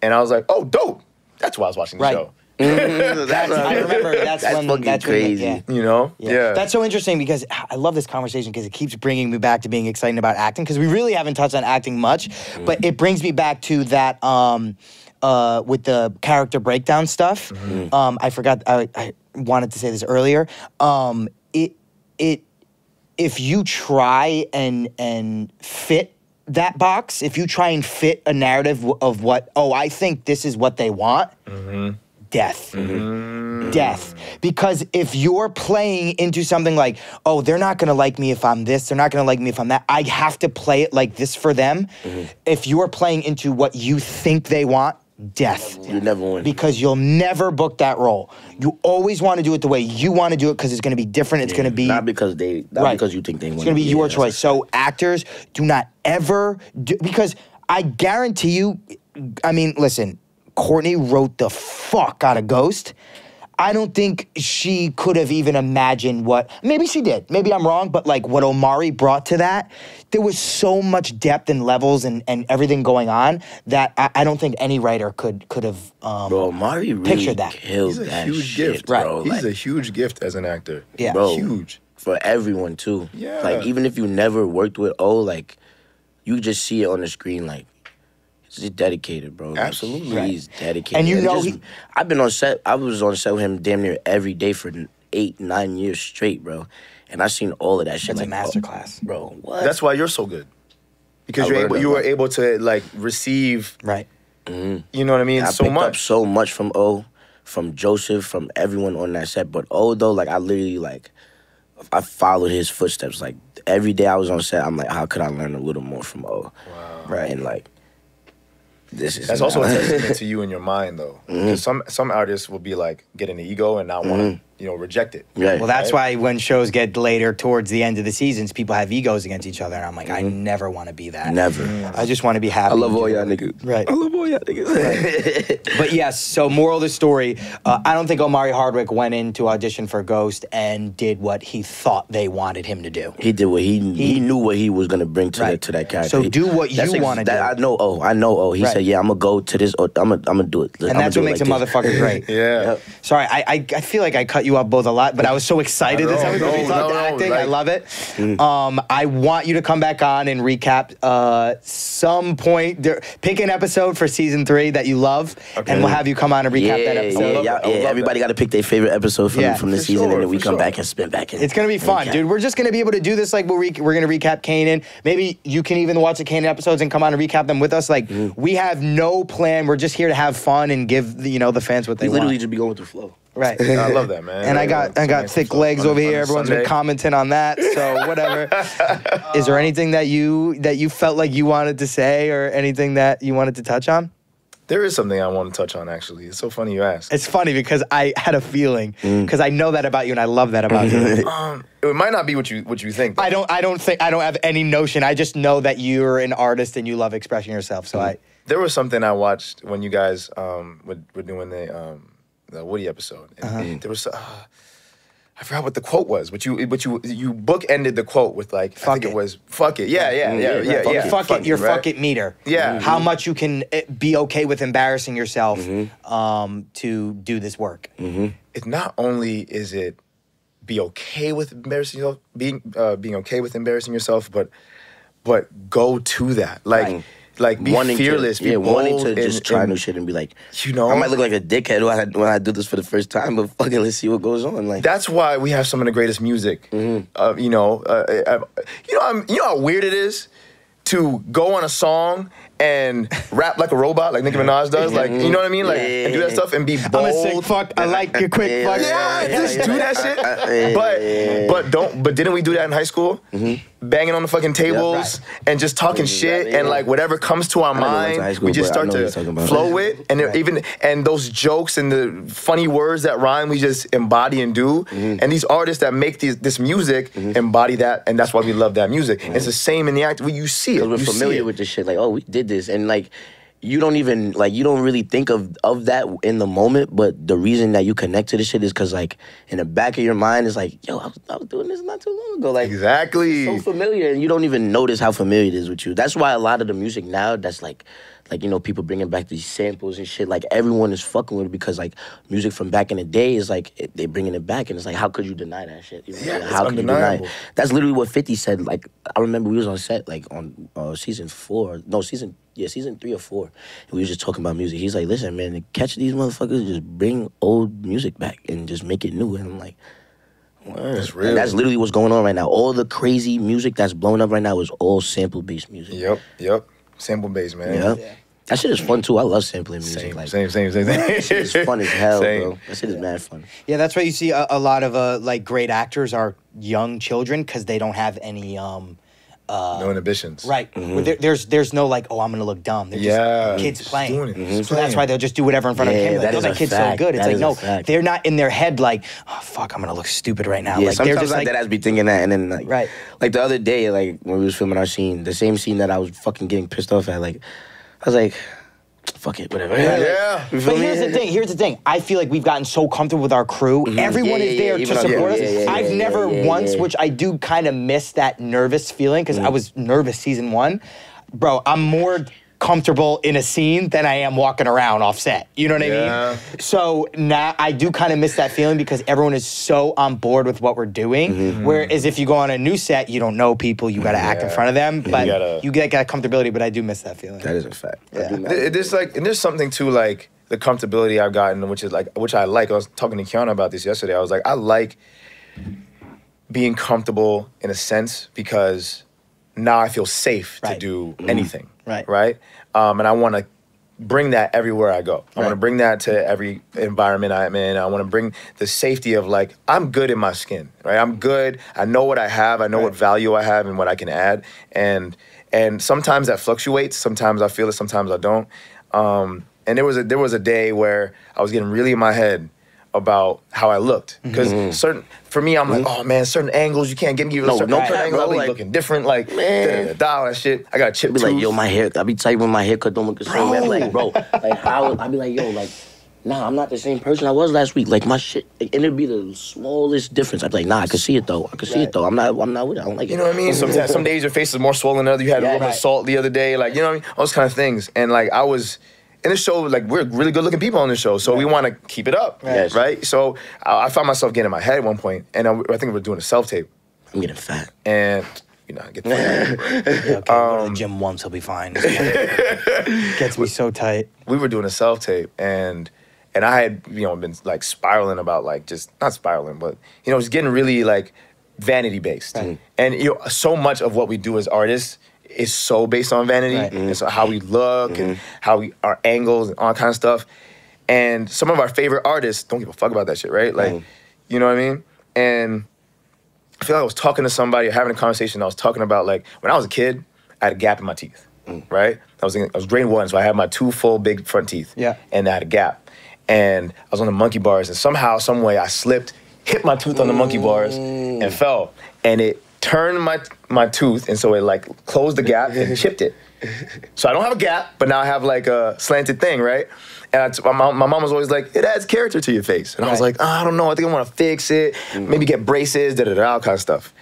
and I was like, oh, dope. That's why I was watching the Right. show. That's, I remember that's, That's when fucking that's when crazy. yeah. You know? Yeah. That's so interesting because I love this conversation because it keeps bringing me back to being excited about acting because we really haven't touched on acting much, Mm. but it brings me back to that um, uh, with the character breakdown stuff. Mm-hmm. Um, I forgot. I, I wanted to say this earlier. Um, it it if you try and and fit that box, if you try and fit a narrative of what, oh, I think this is what they want, mm-hmm. death. Mm-hmm. Death. Because if you're playing into something like, oh, they're not gonna like me if I'm this, they're not gonna like me if I'm that, I have to play it like this for them. Mm-hmm. If you're playing into what you think they want, death You never win. because you'll never book that role. You always want to do it the way you want to do it because it's going to be different. It's going to be not because they, not Right. because you think they win. it's going to be Yeah, your choice. So actors do not ever do because I guarantee you. I mean, listen, Courtney wrote the fuck out of Ghost. I don't think she could have even imagined what. Maybe she did. Maybe I'm wrong, but like what Omari brought to that, there was so much depth and levels and, and everything going on that I, I don't think any writer could could have. Um, Bro, Omari really Picture that. killed He's a that huge shit, gift, Right. bro. He's Like, a huge gift as an actor. Yeah. bro, Huge. for everyone too. Yeah. Like even if you never worked with O, like you just see it on the screen, like he's dedicated, bro. Like, Absolutely. he's dedicated. And you know just- he- I've been on set. I was on set with him damn near every day for eight, nine years straight, bro. And I seen all of that shit. It's a like, oh, masterclass. bro. What? That's why you're so good. Because you're able, you were able to like receive, right. Mm-hmm. you know what I mean, I so picked up much. so much from O, from Joseph, from everyone on that set. But O though, like I literally like I followed his footsteps. Like every day I was on set, I'm like, how could I learn a little more from O? Wow. Right. And like this is That's also a testament to you and your mind, though. Mm-hmm. some some artists will be like getting an ego and not want to, you know, reject it. Right. Well, that's Right. why when shows get later towards the end of the seasons, people have egos against each other. And I'm like, I never want to be that. Never. I just want to be happy. I love all y'all niggas. Right. I love all y'all niggas. But yes, so moral of the story, uh, I don't think Omari Hardwick went in to audition for Ghost and did what he thought they wanted him to do. he did what he he, He- knew what he was gonna bring to Right. that to that character. So He- do what you wanna that- do. I know. Oh, I know. Oh, he Right. said, yeah, I'm gonna go to this. Oh, I'm gonna I'm gonna do it. And that's what makes a motherfucker great. Yeah. Yep. Sorry, I, I I feel like I cut you up both a lot, but I was so excited this No, we no, talked no, no, acting. I love it. Um, I want you to come back on and recap uh, some point. There, pick an episode for season three that you love, Okay. and we'll have you come on and recap yeah, that episode. Yeah, love yeah, that. I would yeah. Everybody got to pick their favorite episode from Yeah, from the season, sure, and then we come sure. back and spin back. And It's gonna be fun, recap. dude. We're just gonna be able to do this like we're re- we're gonna recap Kanan. Maybe you can even watch the Kanan episodes and come on and recap them with us. Like Mm-hmm. we have no plan. We're just here to have fun and give the, you know the fans what they We literally want. just be going with the flow. Right. I love that, man. And I got I got thick legs over here. Everyone's been commenting on that. So whatever. Is there anything that you that you felt like you wanted to say or anything that you wanted to touch on? There is something I want to touch on. Actually, it's so funny you ask. It's funny because I had a feeling Mm. because I know that about you and I love that about you. Um, it might not be what you what you think. I don't I don't think I don't have any notion. I just know that you're an artist and you love expressing yourself. So I There was something I watched when you guys um, were, were doing the um, the Woody episode. And Uh-huh. There was uh, I forgot what the quote was, but you but you you bookended the quote with like I Fuck think it. it. was "fuck it." Yeah, yeah, yeah, yeah, yeah, fuck yeah. it. fuck it, your right? fuck it meter. Yeah. How much you can eh, be okay with embarrassing yourself Mm-hmm. um, to do this work. It not only is it be okay with embarrassing yourself, being uh, being okay with embarrassing yourself, but but go to that, like Right. Like be wanting fearless, to, be yeah, wanting bold to and- just try and- new shit and be like, You know? I might look like a dickhead when I, when I do this for the first time, but fucking let's see what goes on. Like, That's why we have some of the greatest music. Mm-hmm. Uh, you know, uh, uh, you know, I'm, you know how weird it is to go on a song and rap like a robot, like Nicki Minaj does, like you know what I mean, like and do that stuff and be bold. I'm a sick fuck. I like your quick fuck. Yeah, just do that shit. But but don't. But didn't we do that in high school? Banging on the fucking tables and just talking shit yeah. and like whatever comes to our didn't go to high mind, school, we just start know what you're to flow with, and it- even and those jokes and the funny words that rhyme, we just embody and do. Mm-hmm. And these artists that make these, this music embody that, and that's why we love that music. It's the same in the act. Well, you see it. because we're familiar with this shit. Like, oh, we did this, and like, you don't even like you don't really think of of that in the moment. But the reason that you connect to this shit is because like in the back of your mind is like, yo, I was, I was doing this not too long ago. Like, Exactly. so familiar, and you don't even notice how familiar it is with you. That's why a lot of the music now, that's like, like you know, people bringing back these samples and shit. Like everyone is fucking with it because like music from back in the day is like it, they bringing it back, and it's like, how could you deny that shit? You know? Yeah, Like, it's how could you deny it? That's literally what Fifty said. Like I remember we was on set like on uh, season four, no season yeah season three or four, and we was just talking about music. He's like, listen, man, catch these motherfuckers, just bring old music back and just make it new. And I'm like. Word. That's And real. that's literally what's going on right now. All the crazy music that's blowing up right now is all sample based music. Yep, yep. Sample bass, man. Yeah. That shit is fun too. I love sampling music. Same, like same, same, same, same. that shit is fun as hell, Same. bro. That shit is mad fun. Yeah, that's why you see a, a lot of uh, like great actors are young children because they don't have any um no inhibitions. right. Where there, there's there's no like oh I'm gonna look dumb. They're Yeah. just kids Just playing. doing it. Mhm. Just So that's why they'll just do whatever in front Yeah, of the camera. Like, that oh, is that a kid's so good. It's That like no, they're not in their head like oh fuck I'm gonna look stupid right now. Yeah, like they're sometimes just like, like that. I be thinking that, and then like, Right. like the other day, like when we was filming our scene, the same scene that I was fucking getting pissed off at, like, I was like, fuck it, whatever. Yeah. You feel But me? here's the thing. Here's the thing. I feel like we've gotten so comfortable with our crew. Mm-hmm. Everyone Yeah, is there yeah, to support yeah, us. yeah, yeah, I've yeah, never yeah, once, yeah. which I do kind of miss that nervous feeling because I mm-hmm. was nervous season one. Bro, I'm more comfortable in a scene than I am walking around off set. You know what I mean? So now I do kind of miss that feeling because everyone is so on board with what we're doing. Mm-hmm. Whereas if you go on a new set, you don't know people, you got to act in front of them, but you, gotta- get that comfortability. But I do miss that feeling. That is a fact. I Yeah. do not- Th- There's like, and there's something to like the comfortability I've gotten, which is like, which I like. I was talking to Kiana about this yesterday. I was like, I like being comfortable in a sense because now I feel safe to do anything. Right. Right. Um, and I want to bring that everywhere I go. I want to bring that to every environment I'm in. I want to bring the safety of like I'm good in my skin, right? I'm good. I know what I have. I know what value I have and what I can add. And and sometimes that fluctuates. Sometimes I feel it. Sometimes I don't. Um, and there was a there was a day where I was getting really in my head about how I looked mm-hmm. because mm-hmm. certain for me I'm like mm-hmm. oh man certain angles you can't get me No, certain, no certain angles bro, like- looking different like Man. da, da, da, that shit I got a chip be like, yo, my hair. I be tight when my haircut don't look the same way. I be like, bro, like how? I be like, yo, like, nah, I'm not the same person I was last week. Like my shit, like, and it'd be the smallest difference. I'd be like, nah, I can see it though. I can see it though. I'm not, I'm not with it. I don't like it. You know what I mean? Sometimes some days your face is more swollen than other You had a Yeah, little bit of salt the other day, like you know what I mean? All those kind of things. And like I was in the show, like we're really good looking people on the show, so we want to keep it up, Yes. right? So I, I found myself getting in my head at one point, and I, I think we were doing a self tape, I'm getting fat. and you know, I get the Yeah, okay, go Um, to the gym once, he'll be fine. Gets me so tight. we were doing a self tape and and I had you know been like spiraling about like just not spiraling but you know it's getting really like vanity based Right. and you know so much of what we do as artists is so based on vanity Right. and so mm-hmm. how we look and mm-hmm. how we our angles and all that kind of stuff and some of our favorite artists don't give a fuck about that shit right like Mm. you know what I mean and I feel like I was talking to somebody or having a conversation. I was talking about like when I was a kid, I had a gap in my teeth, mm. right? I was in, I was grade one, so I had my two full big front teeth, Yeah. and I had a gap, and I was on the monkey bars, and somehow, some way, I slipped, hit my tooth on the monkey bars, and mm. fell, and it turned my my tooth, and so it like closed the gap and chipped it. So I don't have a gap, but now I have like a slanted thing, right? And I my, mom, my mom was always like, it adds character to your face. And I was like, "Oh, I don't know. I think I want to fix it, mm-hmm. maybe get braces, da da da, all kind of stuff.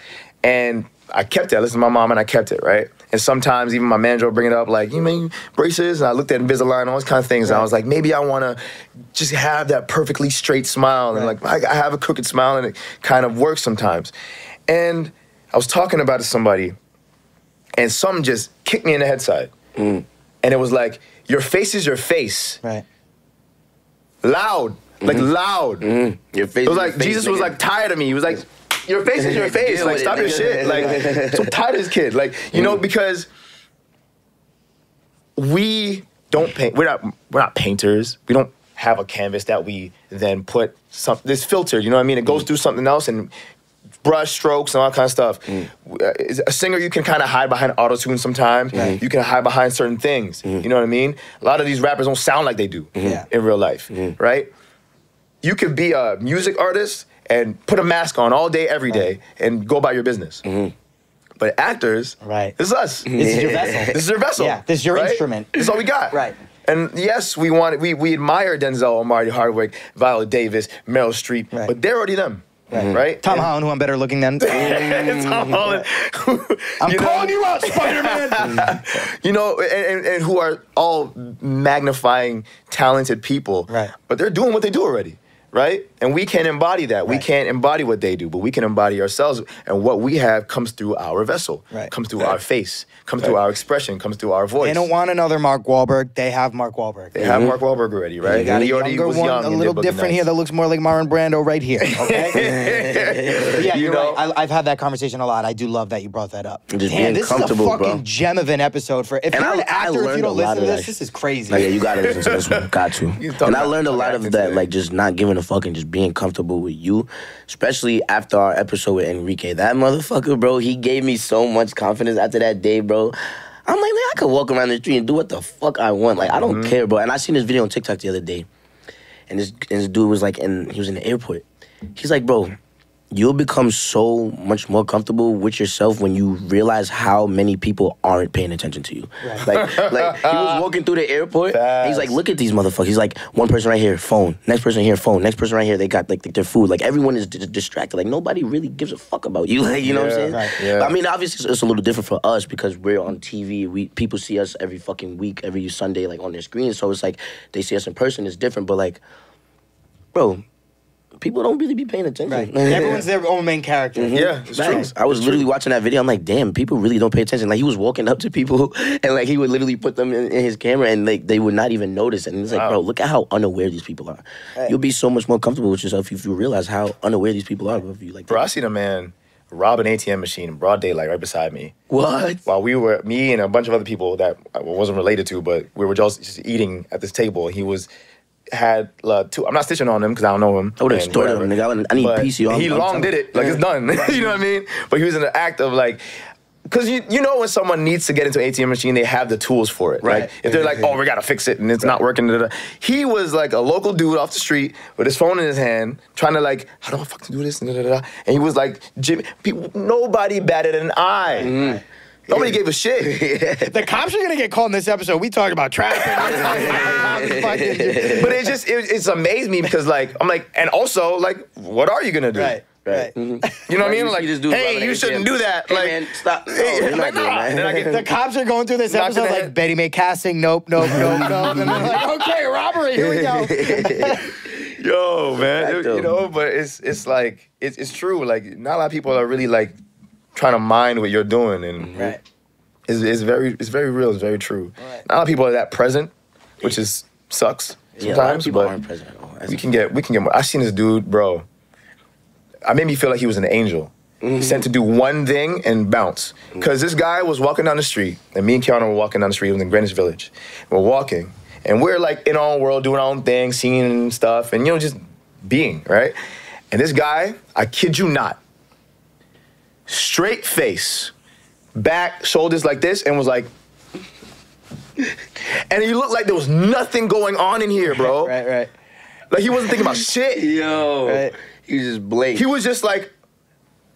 And I kept it. I listened to my mom and I kept it, right? And sometimes even my manager would bring it up, like, you mean braces? And I looked at Invisalign, all those kind of things. And I was like, maybe I want to just have that perfectly straight smile. And like, I, I have a crooked smile and it kind of works sometimes. And I was talking about it to somebody and something just kicked me in the head side. Mm. And it was like, your face is your face. Right. Loud. Like mm-hmm. loud. Mm-hmm. Your face. It was like Jesus was like tired of me. He was like, "Your face is your face. Like with it, stop your shit. Like so tired of this kid. Like you know mm. because we don't paint. We're not. We're not painters. We don't have a canvas that we then put some this filter. You know what I mean? It goes mm. through something else and brush strokes and all that kind of stuff. Mm. Uh, A singer, you can kind of hide behind auto tune sometimes. You can hide behind certain things. Mm-hmm. You know what I mean? A lot of these rappers don't sound like they do mm-hmm. Yeah. in real life, mm-hmm. right? You could be a music artist and put a mask on all day, every day, and go about your business. But actors, Right. This is us. This is your vessel. This is your vessel. Yeah, this is your right? instrument. This is all we got. Right. And yes, we want we we admire Denzel, Omari Hardwick, Viola Davis, Meryl Streep, Right. but they're already them. Mm-hmm. Right. Tom And- Holland, who I'm better looking than. Tom Holland. I'm You know? calling you out, Spider Man. you know, and, and, and who are all magnifying talented people. Right. But they're doing what they do already. Right? And we can't embody that. We can't embody what they do, but we can embody ourselves. And what we have comes through our vessel, Right. comes through our face, comes through our expression, comes through our voice. they don't want another Mark Wahlberg. They have Mark Wahlberg. They have mm-hmm. Mark Wahlberg already, right? You got a He already younger was one, young a little different here that looks more like Marlon Brando right here. Okay. Yeah, You you're know? right. I, I've had that conversation a lot. I do love that you brought that up. Just Damn, being this is a fucking bro. gem of an episode for. If And you're I- an I actor, if you don't listen to this, this is crazy. Like, yeah, you gotta listen to this one. Got to. You talk And I learned a lot of that, like just not giving and just being comfortable with you. Especially after our episode with Enrique. That motherfucker, bro, he gave me so much confidence after that day, bro. I'm like, man, I could walk around the street and do what the fuck I want. Like, I don't Mm-hmm. care, bro. And I seen this video on TikTok the other day. And this, and this dude was like, and he was in the airport. He's like, bro, you'll become so much more comfortable with yourself when you realize how many people aren't paying attention to you. Like, like he was walking through the airport. and he's like, look at these motherfuckers. He's like, one person right here, phone. Next person here, phone. Next person right here, they got like their food. Like everyone is d- distracted. Like nobody really gives a fuck about you. Like you know what I'm saying? right. Yeah. I mean, obviously it's, it's a little different for us because we're on TV. We people see us every fucking week, every Sunday, like on their screen. So it's like they see us in person. It's different. But like, bro, people don't really be paying attention. Right. Everyone's their own main character. Mm-hmm. Yeah, it's true. I was literally watching that video. I'm like, damn, people really don't pay attention. Like he was walking up to people and like he would literally put them in, in his camera and like they would not even notice. And it's like, Wow. bro, look at how unaware these people are. You'll be so much more comfortable with yourself if you realize how unaware these people are of you. Like, Bro, I seen a man rob an ATM machine in broad daylight right beside me. what? While we were, me and a bunch of other people that I wasn't related to, but we were just, just eating at this table. He was had uh, two. I'm not stitching on him because I don't know him. I would've and extorted him, nigga. I need But PC. I'm- He I'm long did it. Like it's done. you know what I mean? But he was in the act of like. Cause you you know when someone needs to get into an ATM machine, they have the tools for it, right? Right. If they're like, oh, we gotta fix it and it's not working, da, da, he was like a local dude off the street with his phone in his hand, trying to like, how do I fucking do this? Da. And he was like, Jimmy, people, nobody batted an eye. Mm-hmm. Nobody gave a shit. The cops are gonna get called in this episode. We talked about traffic. But it just it, it's amazed me because like I'm like, and also like, what are you gonna do? right. Right. Mm-hmm. You know what I mean? Like, see this dude hey, you shouldn't do that. Hey, like, man, stop. No, Hey, you're I'm not like, nah. that. Then get The cops are going through this Knocked episode like head. Betty May casting. Nope, nope, nope, nope. And they're like, okay, robbery. Here we go. Yo, man, Fact, it- though. you know, but it's it's like it's it's true. Like not a lot of people are really like trying to mind what you're doing, and mm-hmm. Right. it's, it's very it's very real. It's very true. Right. Not a lot of people are that present, which is sucks Yeah, a lot of sometimes. people but aren't present at all. That's we can get we can get more. I seen this dude, bro. I made me feel like he was an angel. He mm-hmm. sent to do one thing and bounce. Mm-hmm. Cause this guy was walking down the street, and me and Kiana were walking down the street. It was in Greenwich Village. We're walking, and we're like in our own world, doing our own thing, seeing stuff, and you know, just being right. And this guy, I kid you not, straight face, back, shoulders like this, and was like. And he looked like there was nothing going on in here, bro. Right, right. Like he wasn't thinking about shit. Yo, Right. he was just blank. He was just like,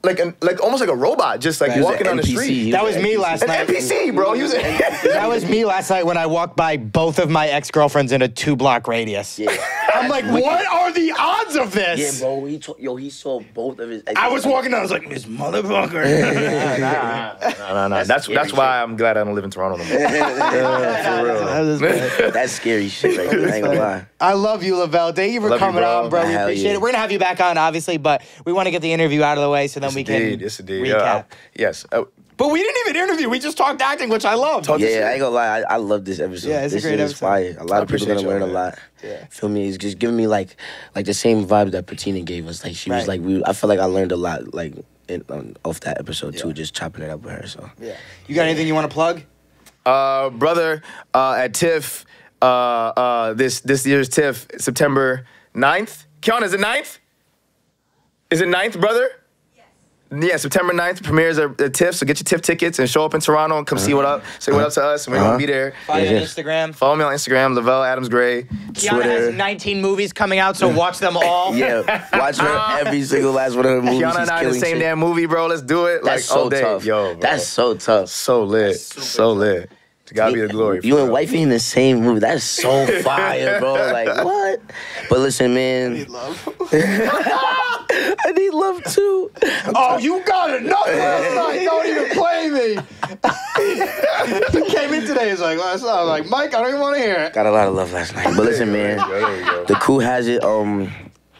like, an, like almost like a robot, just like Right. Walking an on the street. That was me NPC. last An night. NPC, bro. He was. That was me last night when I walked by both of my ex girlfriends in a two block radius. Yeah. I'm like, what are the odds of this? Yeah, bro. He to- yo, he saw both of his. I was walking down, I was like, this motherfucker. no, no, no. That's scary that's shit. why I'm glad I don't live in Toronto no more. Yeah, for real. That's scary shit. Right there. I ain't gonna lie. I love you, Lovell. Thank you for Love you, coming bro. on, bro. We Hell appreciate yeah. it. We're gonna have you back on, obviously, but we want to get the interview out of the way so then Yes, we indeed. can Yes, indeed. recap. Yeah, I- yes. Uh, but we didn't even interview. We just talked acting, which I love. Talk- Yeah, I ain't gonna lie. I, I love this episode. Yeah, it's a great shit is episode. fire. A lot I of people appreciate gonna learn y'all, a lot. Yeah. Feel me? It's just giving me like, like the same vibes that Patina gave us. Like she was like, we. I feel like I learned a lot. Like in, um, off that episode too, just chopping it up with her. So Yeah. You got anything you want to plug? Uh, brother, uh, at TIFF, uh, uh, this this year's TIFF, September 9th. Kiana, is it 9th? Is it 9th, brother? Yeah, September 9th premieres at at TIFF, so get your TIFF tickets and show up in Toronto and come see what up, say what up to us, and we're Uh-huh. gonna be there. Follow me on Yeah. Instagram. Follow me on Instagram, Lovell Adams Gray, Kiana Twitter. has 19 movies coming out, so watch them all. Yeah, watch her every single last one of her movies. Kiana She's and I in the same shit. damn movie, bro. Let's do it. That's like so all day. tough. Yo, bro. That's so tough. so lit. So lit. To God be the glory. You and real. wifey in the same movie. That's so fire, bro. Like what? But listen, man. I need love too. Oh, you got enough last night. Don't even play me. he came in today. He's like, last night. I'm like, Mike, I don't even want to hear it. Got a lot of love last night. But listen, man. There we go. The crew has it. Um,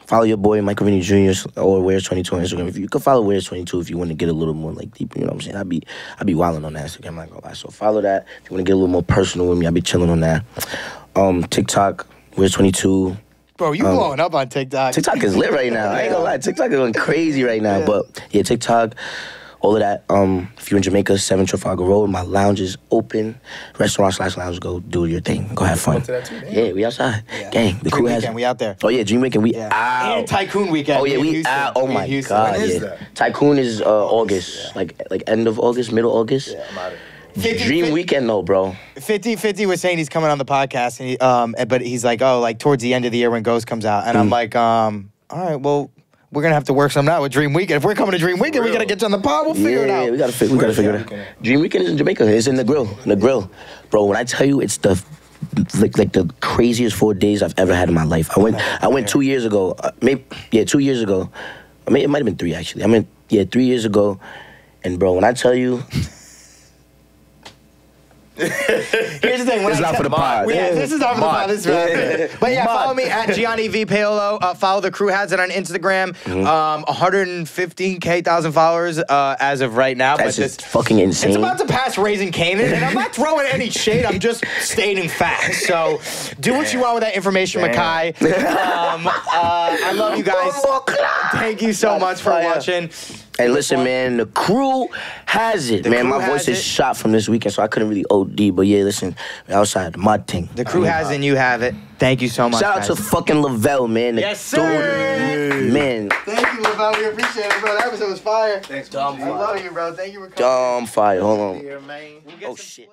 follow your boy Michael Rainey Jr. or Where's Twenty Two on Instagram. If you can follow Where's Twenty Two if you want to get a little more like deep. You know what I'm saying? I'd be I'd be wilding on that Instagram. I'm not gonna lie. So follow that. If you want to get a little more personal with me, I'll be chilling on that. Um, TikTok Where's Twenty Two. Bro, you blowing up on TikTok. TikTok is lit right now. I ain't gonna lie. TikTok is going crazy right now. But yeah, TikTok, all of that. Um, if you're in Jamaica, Seven Trafalgar Road, my lounge is open. Restaurant slash lounge. Go do your thing. Go have fun. too. Yeah, we outside. Gang, the crew has. we out there. Oh yeah, Dream Weekend. We Yeah. out. And Tycoon weekend. Oh yeah, we Houston. out. Oh my god, yeah. that? Tycoon is uh, August, like like end of August, middle August. I'm outta here. 50, Dream 50 Weekend though, bro. 50 50 was saying he's coming on the podcast, and he, um, but he's like, oh, like towards the end of the year when Ghost comes out, and I'm like, um, all right, well, we're gonna have to work something out with Dream Weekend. If we're coming to Dream Weekend, we real. gotta get you on the pod. We'll figure it yeah, out. we gotta fi- we gotta Where's figure it out. Weekend Dream Weekend is in Jamaica. It's in the grill, in the grill, bro. When I tell you, it's the like like the craziest four days I've ever had in my life. I went I went two years ago, uh, maybe yeah, two years ago. I mean, it might have been three actually. I mean, yeah, three years ago. And bro, when I tell you, Here's the thing. It's not for the pod. Yeah, this is not for the pod. This is Yeah. But yeah, Mod. follow me at Gianni V Paolo. Uh, follow the crew has it on Instagram. Mm-hmm. Um, 115k thousand followers uh, as of right now. that's but just this, fucking insane. It's about to pass Raising Kanan, and I'm not throwing any shade. I'm just stating facts. So do what you want with that information, Makai. Um, uh, I love you guys. Thank you so much for Fire. watching. And listen, man, the crew has it, man. My voice is it. shot from this weekend, so I couldn't really OD. But yeah, listen, outside the mud thing. The crew has it, and uh, you have it. Thank you so much. Shout out guys. to fucking Lovell, man. Yes, sir. dude, man. Thank you, Lovell. We appreciate it, bro. That episode was fire. Thanks, Dumb I love you, bro. Thank you for coming. Dumb fire. Hold on. Here, man. We'll get Oh shit.